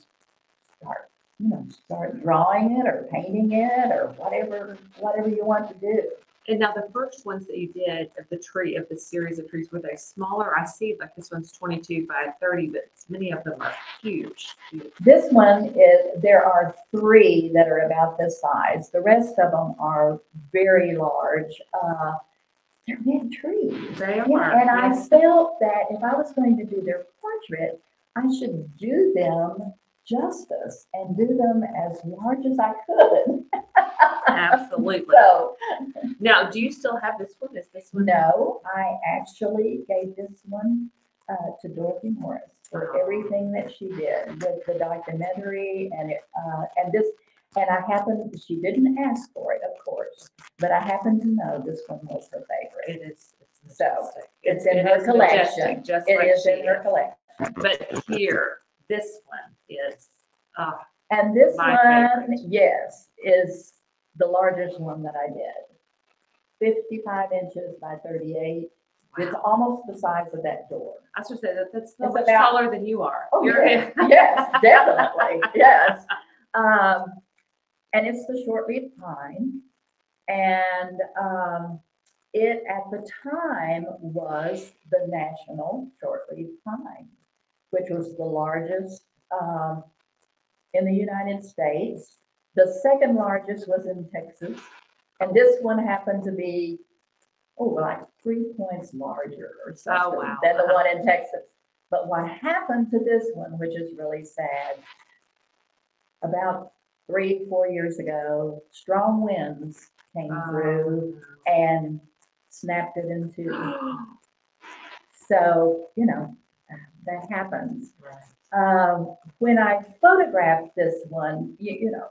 start, you know, start drawing it or painting it or whatever, whatever you want to do. And now the first ones that you did of the tree, of the series of trees, were they smaller? I see like this one's twenty-two by thirty, but many of them are huge. huge. This one is, there are three that are about this size. The rest of them are very large. Uh, they're big trees. They Yeah, are. and I felt that if I was going to do their portrait, I should do them justice and do them as large as I could. Absolutely. So, Now, do you still have this one? Is this one? no, I actually gave this one uh, to Dorothy Morris for Oh. everything that she did with the documentary and it, uh, and this, and I happen, she didn't ask for it, of course, but I happen to know this one was her favorite. It is. it's So, majestic. It's in It her is majestic, collection. Just It like is in her collection. But here, this one is, uh, And this My one, favorite. yes, is the largest one that I did. Fifty-five inches by thirty-eight. It's wow. almost the size of that door. I gonna say that that's so It's much about- taller than you are. Oh, You're- yes, yes, definitely, yes. Um, and it's the short shortleaf pine. And, um, it at the time was the national short shortleaf pine, which was the largest, um, in the United States. The second largest was in Texas. And this one happened to be, oh, like three points larger or something wow. than the one in Texas. But what happened to this one, which is really sad, about three, four years ago, strong winds came through and snapped it in two. Um, So, you know, that happens. Um, when I photographed this one, you, you know,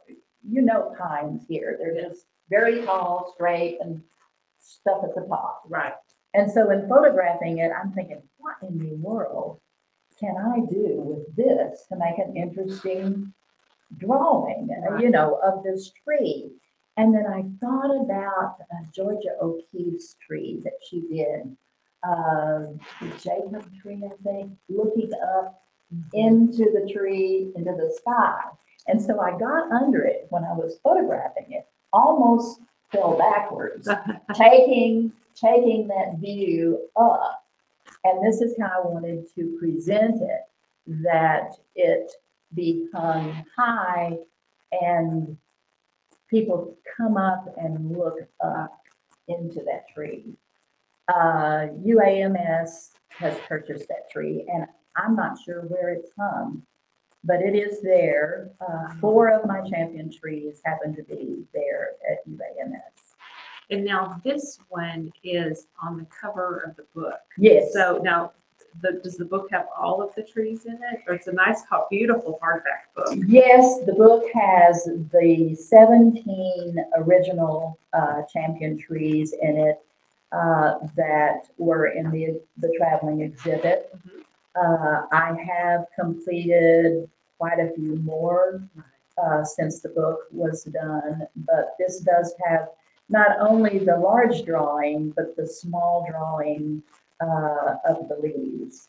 you know pines here. They're just very tall, straight, and stuff at the top. Right. And so in photographing it, I'm thinking, what in the world can I do with this to make an interesting drawing, uh, you know, of this tree? And then I thought about uh, Georgia O'Keeffe's tree that she did, uh, the Jacob tree, I think, looking up into the tree, into the sky. And so I got under it when I was photographing it, almost fell backwards taking taking that view up and this is how i wanted to present it that it be hung high and people come up and look up into that tree uh, uams has purchased that tree and i'm not sure where it's hung but it is there uh, four of my champion trees happen to be there at uams And now this one is on the cover of the book. yes So now, the, does the book have all of the trees in it? Or it's a nice, beautiful hardback book? Yes, the book has the seventeen original, uh, champion trees in it, uh, that were in the, the traveling exhibit. Mhm. Uh, I have completed quite a few more, uh, since the book was done, but this does have not only the large drawing, but the small drawing, uh, of the leaves.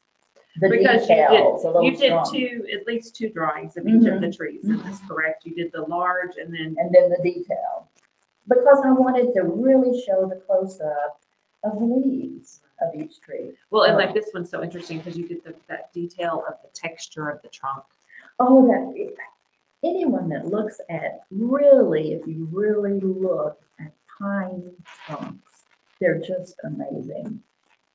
The Because you did- You did two, at least two drawings of each of Mhm. the trees, is this correct? You did the large and then, and then the detail. Because I wanted to really show the close-up of leaves of each tree. well, and Oh. like this one's so interesting because you did the, that detail of the texture of the trunk. Oh, that, anyone that looks at, really, if you really look at pine trunks, they're just amazing.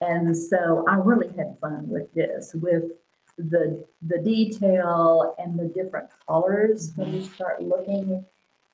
And so I really had fun with this, with the, the detail and the different colors. When you start looking,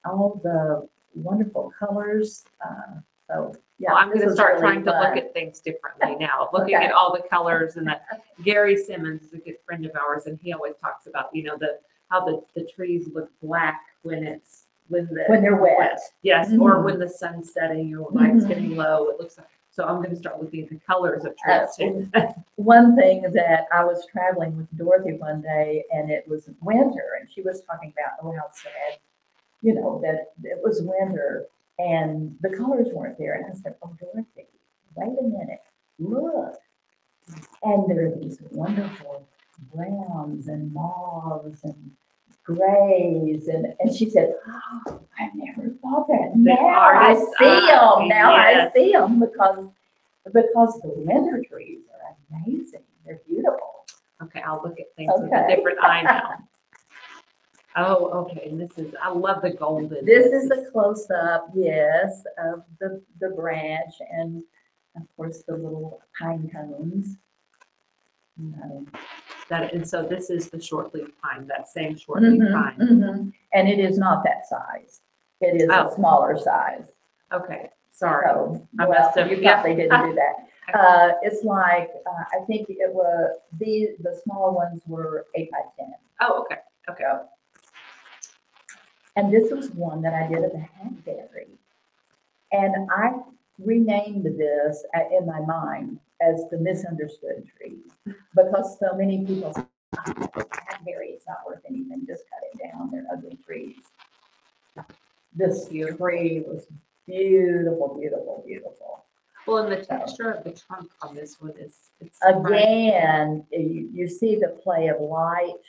all the wonderful colors, uh, so, yeah. Well, I'm gonna start really trying to look at things differently now, looking Okay. at all the colors and that. Gary Simmons is a good friend of ours and he always talks about, you know, the, how the, the trees look black when it's, when the. When they're wet. Yes, or Mhm. when the sun's setting, your light's Mhm. getting low, it looks like, so I'm gonna start looking at the colors of trees too. One thing that I was traveling with Dorothy one day and it was winter and she was talking about, oh, how sad, you know, that it was winter and the colors weren't there. And I said, oh, Dorothy, wait a minute, look. And there are these wonderful browns and mauves and grays. And, and she said, oh, I never thought that. The Now I see eye, them. Now I see them because, because the winter trees are amazing. They're beautiful. Okay, I'll look at things with a different eye now. Oh, okay, and this is, I love the golden. This is a close-up, yes, of the, the branch and of course the little pine cones. Um, That, and so this is the short leaf pine, that same short leaf mhm, pine. mhm. And it is not that size. It is a Oh. smaller size. Okay, sorry. So, I well, must have- you yeah. probably didn't do that. Uh, it's like, uh, I think it was, the, the small ones were eight by ten. Oh, okay, okay. And this was one that I did at the Hackberry. And I renamed this a- in my mind as the misunderstood tree because so many people say, "Oh, Hackberry is not worth anything, just cut it down, they're ugly trees. This tree was beautiful, beautiful, beautiful. Well, and the texture of the trunk on this one is, it's. Again, you, you see the play of light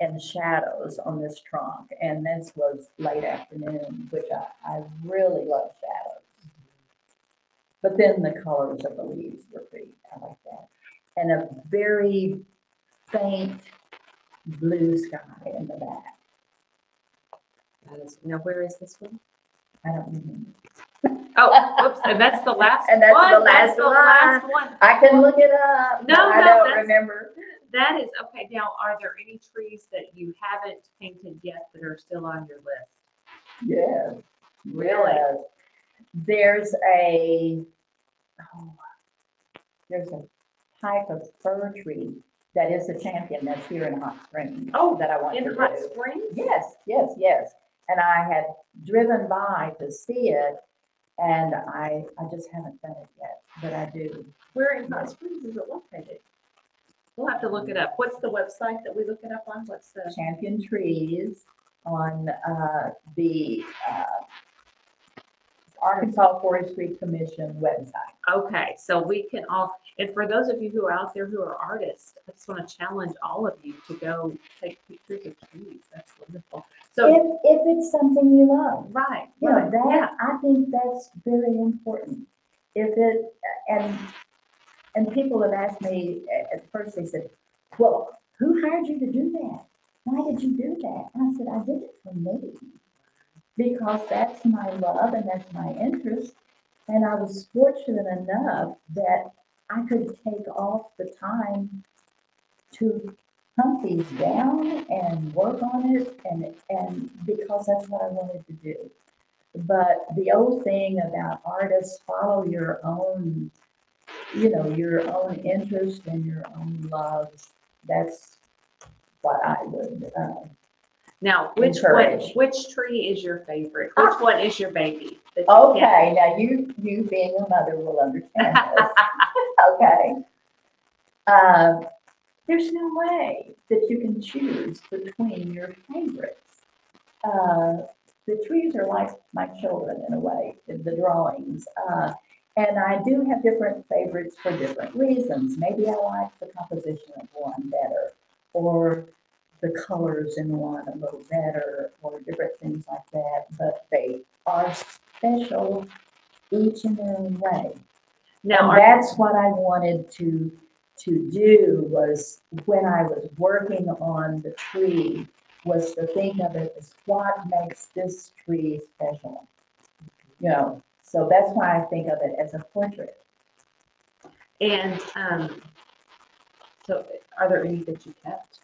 and shadows on this trunk, and this was late afternoon, which I, I really love shadows. But then the colors of the leaves were pretty, I like that. And a very faint blue sky in the back. That is, now where is this one? I don't remember. Oh, whoops, and that's the last one. And that's the one? last the last one. I can look it up. but No, I don't that's- remember. That is, okay, now, are there any trees that you haven't painted yet that are still on your list? Yes. Really? yes. There's a, oh, there's a type of fir tree that is a champion that's here in Hot Springs. Oh, That I want to In Hot do. Springs? Yes, yes, yes. And I had driven by to see it and I, I just haven't done it yet, but I do. Where in Hot Springs is it located? We'll have to look it up. What's the website that we look it up on? What's the? Champion trees on, uh, the, uh, Arkansas Forestry Commission website. Okay, so we can all, and for those of you who are out there who are artists, I just want to challenge all of you to go take pictures of trees. That's wonderful. So, If, if it's something you love. right, know, right, yeah. I think that's very important. If it, and, and people have asked me, at first they said, well, who hired you to do that? Why did you do that? And I said, I did it for me. Because that's my love and that's my interest. And I was fortunate enough that I could take off the time to hunt these down and work on it and, and because that's what I wanted to do. But the old thing about artists follow your own you know, your own interest and your own loves. That's what I would, uh, Now, which one, which tree is your favorite? Which one is your baby? you get? okay, now you, you being a mother will understand this. Okay. Uh, there's no way that you can choose between your favorites. Uh, the trees are like my children in a way, the the drawings. Uh, and I do have different favorites for different reasons. Maybe I like the composition of one better, or the colors in one a little better, or different things like that. But they are special each in their own way. Now, And that's what I wanted to, to do was when I was working on the tree, was to think of it as what makes this tree special. You know, so that's why I think of it as a portrait. and, um, so are there any that you kept?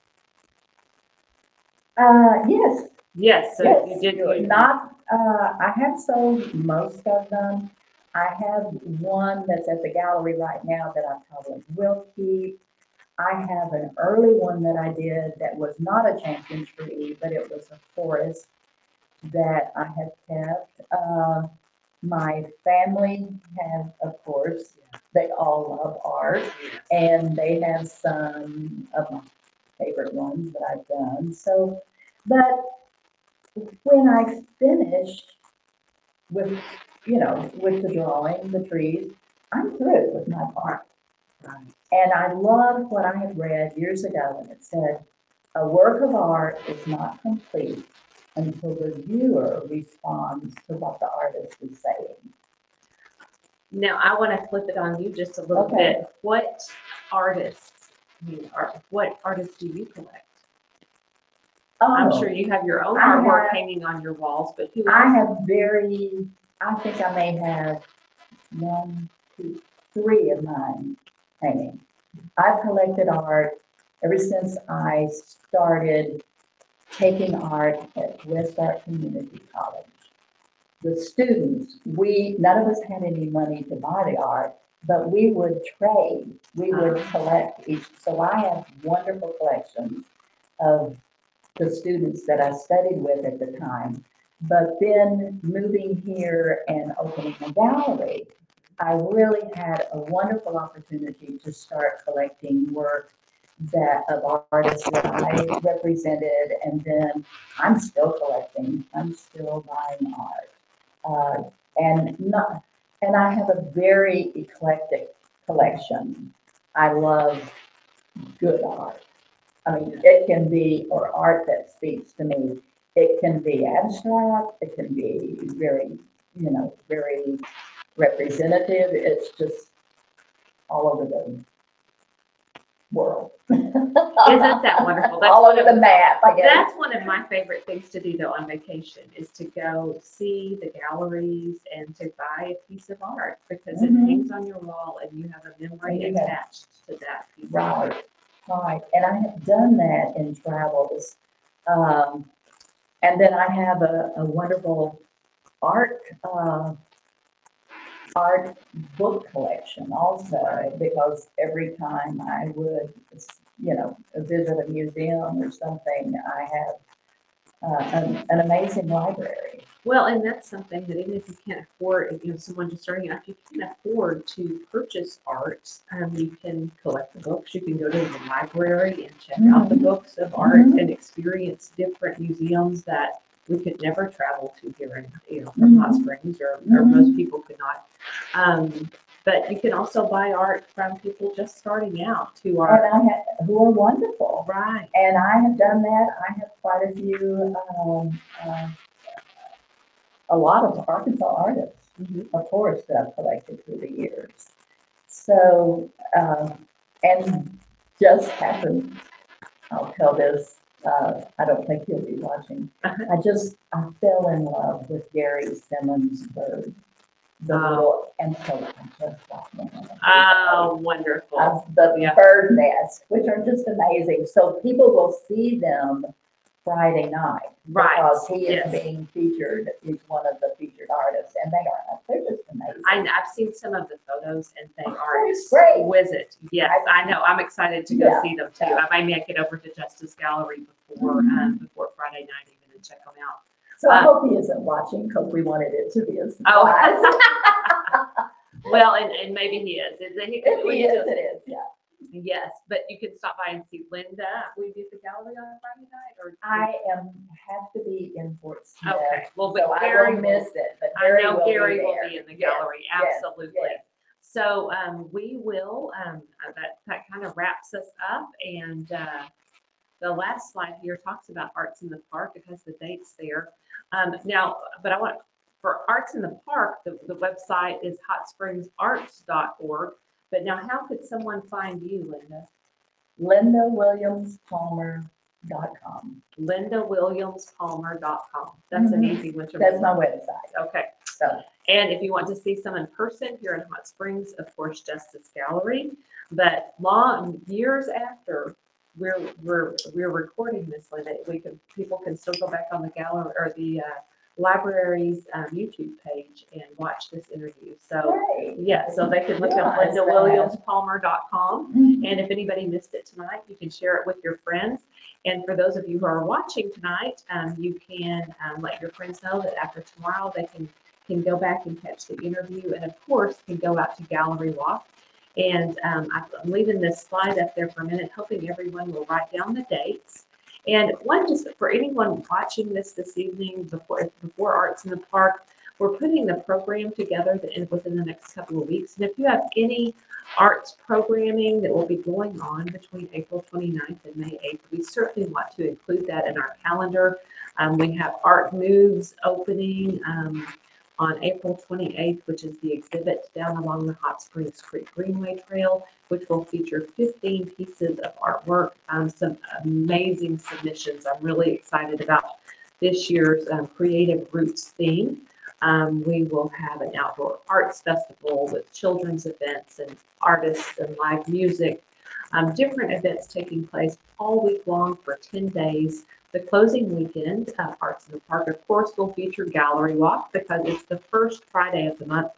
Uh, yes, Yes, so you yes, did. not, uh, I have sold most of them. I have one that's at the gallery right now that I probably will keep. I have an early one that I did that was not a champion tree, but it was a forest that I have kept. Uh, my family has, of course, they all love art, and they have some of my favorite ones that I've done. So, but when I finished with, you know, with the drawing, the trees, I'm through with my. Right. And I love what I had read years ago, and it said, a work of art is not complete until the viewer responds to what the artist is saying. Now, I want to flip it on you just a little Okay. bit. What artists, I mean, are, what artists do you collect? I'm Oh, sure you have your own artwork hanging on your walls, but who I have very, I think I may have one, two, three of mine hanging. I've collected art ever since I started taking art at Westark Community College. The students, we, none of us had any money to buy the art, but we would trade. We would ah. collect each, so I have wonderful collections of the students that I studied with at the time. But then moving here and opening a gallery, I really had a wonderful opportunity to start collecting work that of artists that I represented, and then I'm still collecting. I'm still buying art, uh, and not, and I have a very eclectic collection. I love good art. I mean, it can be, or art that speaks to me. It can be abstract, it can be very, you know, very representative. It's just all over the world. Isn't that wonderful? That's All one over of- the map, I guess. That's one of my favorite things to do though on vacation is to go see the galleries and to buy a piece of art because it Mhm. hangs on your wall and you have a memory attached to that piece. of Right, art. right. And I have done that in travels. Um, and then I have a, a wonderful art, uh, art book collection also, because every time I would, you know, visit a museum or something, I have uh, an, an amazing library. Well, and that's something that even if you can't afford, you know, someone just starting out, if you can't afford to purchase art, um, you can collect the books. You can go to the library and check out the Mhm. books of art Mhm. and experience different museums that we could never travel to here in, you know, from Hot Mhm. Springs or, or most Mhm. people could not. Um, but you can also buy art from people just starting out who And are I have, who are wonderful. right. And I have done that. I have quite a few, um, uh, a lot of Arkansas artists, Mhm. of course, that I've collected through the years. So, um, and just happened, I'll tell this, uh, I don't think you'll be watching. Uh-huh. I just, I fell in love with Gary Simmons' bird. The Oh. little, and so I just got one. Oh, wonderful. of the Yeah. bird nests, which are just amazing. So people will see them Friday night. Right, Because he is yes. being featured, he's one of the featured artists, and they are, they're just amazing. I, I've seen some of the photos and they Oh, are exquisite. Yes, I know. I'm excited to go Yeah, see them too. yeah. I may make it over to Justus Gallery before, Mhm. um, before Friday night even and check them out. So I Uh, hope he isn't watching, because we wanted it to be a surprise. Oh. Well, and, and maybe he is. Is he, If he is, it is, yeah. Yes, but you can stop by and see Linda. Will you be at the gallery on Friday night or? I am, have to be in Fort Smith. Okay, well, So but I Gary will will, miss it, but I Gary know will be Gary will there. be in the Yes, gallery, yes, absolutely. yes. So, um, we will, um, uh, that, that kind of wraps us up and, uh, the last slide here talks about Arts in the Park. It has the dates there. Um, now, but I want, for Arts in the Park, the, the website is hotspringsarts.org. But now how could someone find you, Linda? LindaWilliamsPalmer.com. lindawilliamspalmer.com. That's an easy one to That's my remember. website. Okay. So, And if you want to see some in person here in Hot Springs, of course, Justus Gallery. But long years after we're we're we're recording this, Linda, we can people can still go back on the gallery or the uh, library's um, YouTube page and watch this interview. So great. yeah, so they can look up Realize that. lindawilliamspalmer.com. Mhm. And if anybody missed it tonight, you can share it with your friends. And for those of you who are watching tonight, um, you can um, let your friends know that after tomorrow they can can go back and catch the interview, and of course can go out to Gallery Walk. And um, I'm leaving this slide up there for a minute, hoping everyone will write down the dates. And one, just for anyone watching this this evening before before Arts in the Park, we're putting the program together within the next couple of weeks. And if you have any arts programming that will be going on between April 29th and May 8th. We certainly want to include that in our calendar. Um, we have Art Moves opening um, on April 28th, which is the exhibit down along the Hot Springs Creek Greenway Trail, which will feature 15 pieces of artwork, um, some amazing submissions. I'm really excited about this year's um, Creative Roots theme. Um, we will have an outdoor arts festival with children's events and artists and live music. Um, different events taking place all week long for 10 days. The closing weekend of Arts in the Park, of course, will feature Gallery Walk because it's the first Friday of the month.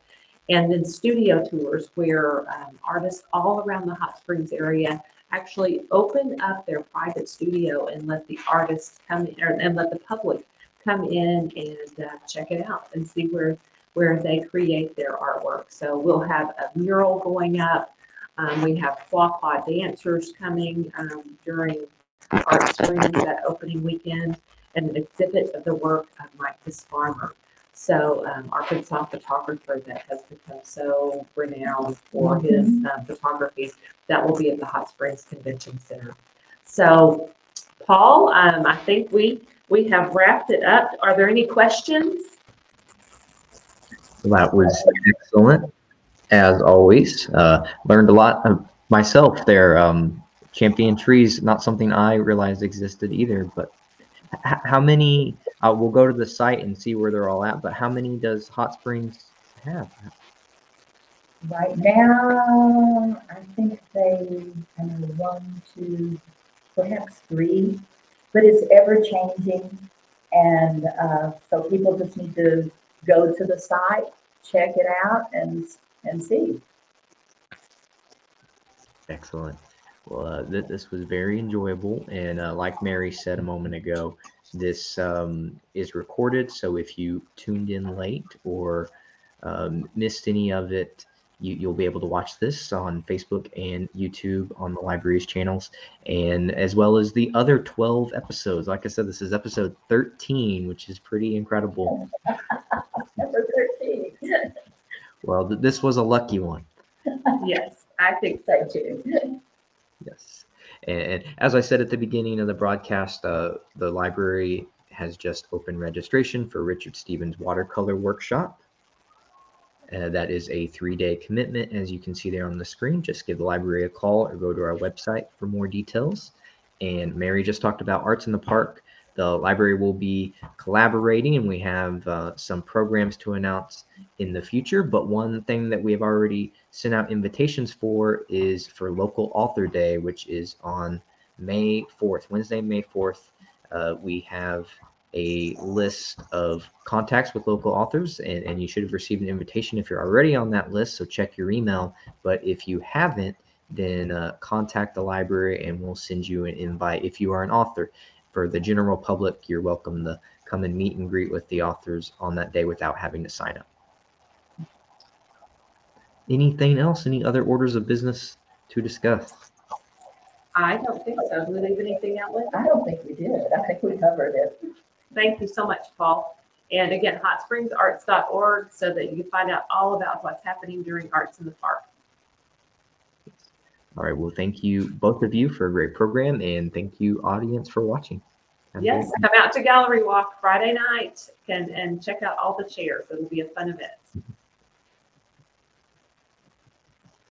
And then studio tours where um, artists all around the Hot Springs area actually open up their private studio and let the artists come in, or, and let the public come in and uh, check it out and see where where they create their artwork. So we'll have a mural going up. Um, we have paw dancers coming um, during Art Springs that opening weekend, and an exhibit of the work of Mike Disfarmer. So um, Arkansas photographer that has become so renowned for his uh, photography that will be at the Hot Springs Convention Center. So, Paul, um, I think we we have wrapped it up. Are there any questions? That was excellent, as always. Uh, learned a lot of myself there. Um, champion trees, not something I realized existed either. But how many? Uh, we'll go to the site and see where they're all at. But how many does Hot Springs have? Right now, I think they, I know, one, two, perhaps three, but it's ever changing. And uh, so people just need to go to the site, check it out and, and see. Excellent. Well, uh, th- this was very enjoyable, and uh, like Mary said a moment ago, this um, is recorded. So if you tuned in late or um, missed any of it, you, you'll be able to watch this on Facebook and YouTube on the library's channels, and as well as the other 12 episodes. Like I said, this is episode 13, which is pretty incredible. Number thirteen. Well, th- this was a lucky one. Yes. I think so too. Yes. And, as I said at the beginning of the broadcast, uh, the library has just opened registration for Richard Stevens Watercolor Workshop. Uh, that is a three day commitment, as you can see there on the screen. Just give the library a call or go to our website for more details. And Mary just talked about Arts in the Park. The library will be collaborating, and we have uh, some programs to announce in the future. But one thing that we have already sent out invitations for is for Local Author Day, which is on May 4th, Wednesday, May 4th. Uh, we have a list of contacts with local authors, and, and you should have received an invitation if you're already on that list. So check your email. But if you haven't, then uh, contact the library and we'll send you an invite if you are an author. For the general public, you're welcome to come and meet and greet with the authors on that day without having to sign up. Anything else? Any other orders of business to discuss? I don't think so. Do we leave anything out, Lynn? I don't think we did. I think we covered it. Thank you so much, Paul. And again, hotspringsarts.org so that you can find out all about what's happening during Arts in the Park. All right. Well, thank you, both of you, for a great program, and thank you, audience, for watching. Have Yes, come out to Gallery Walk Friday night and, and check out all the chairs. It'll be a fun event. Mm-hmm.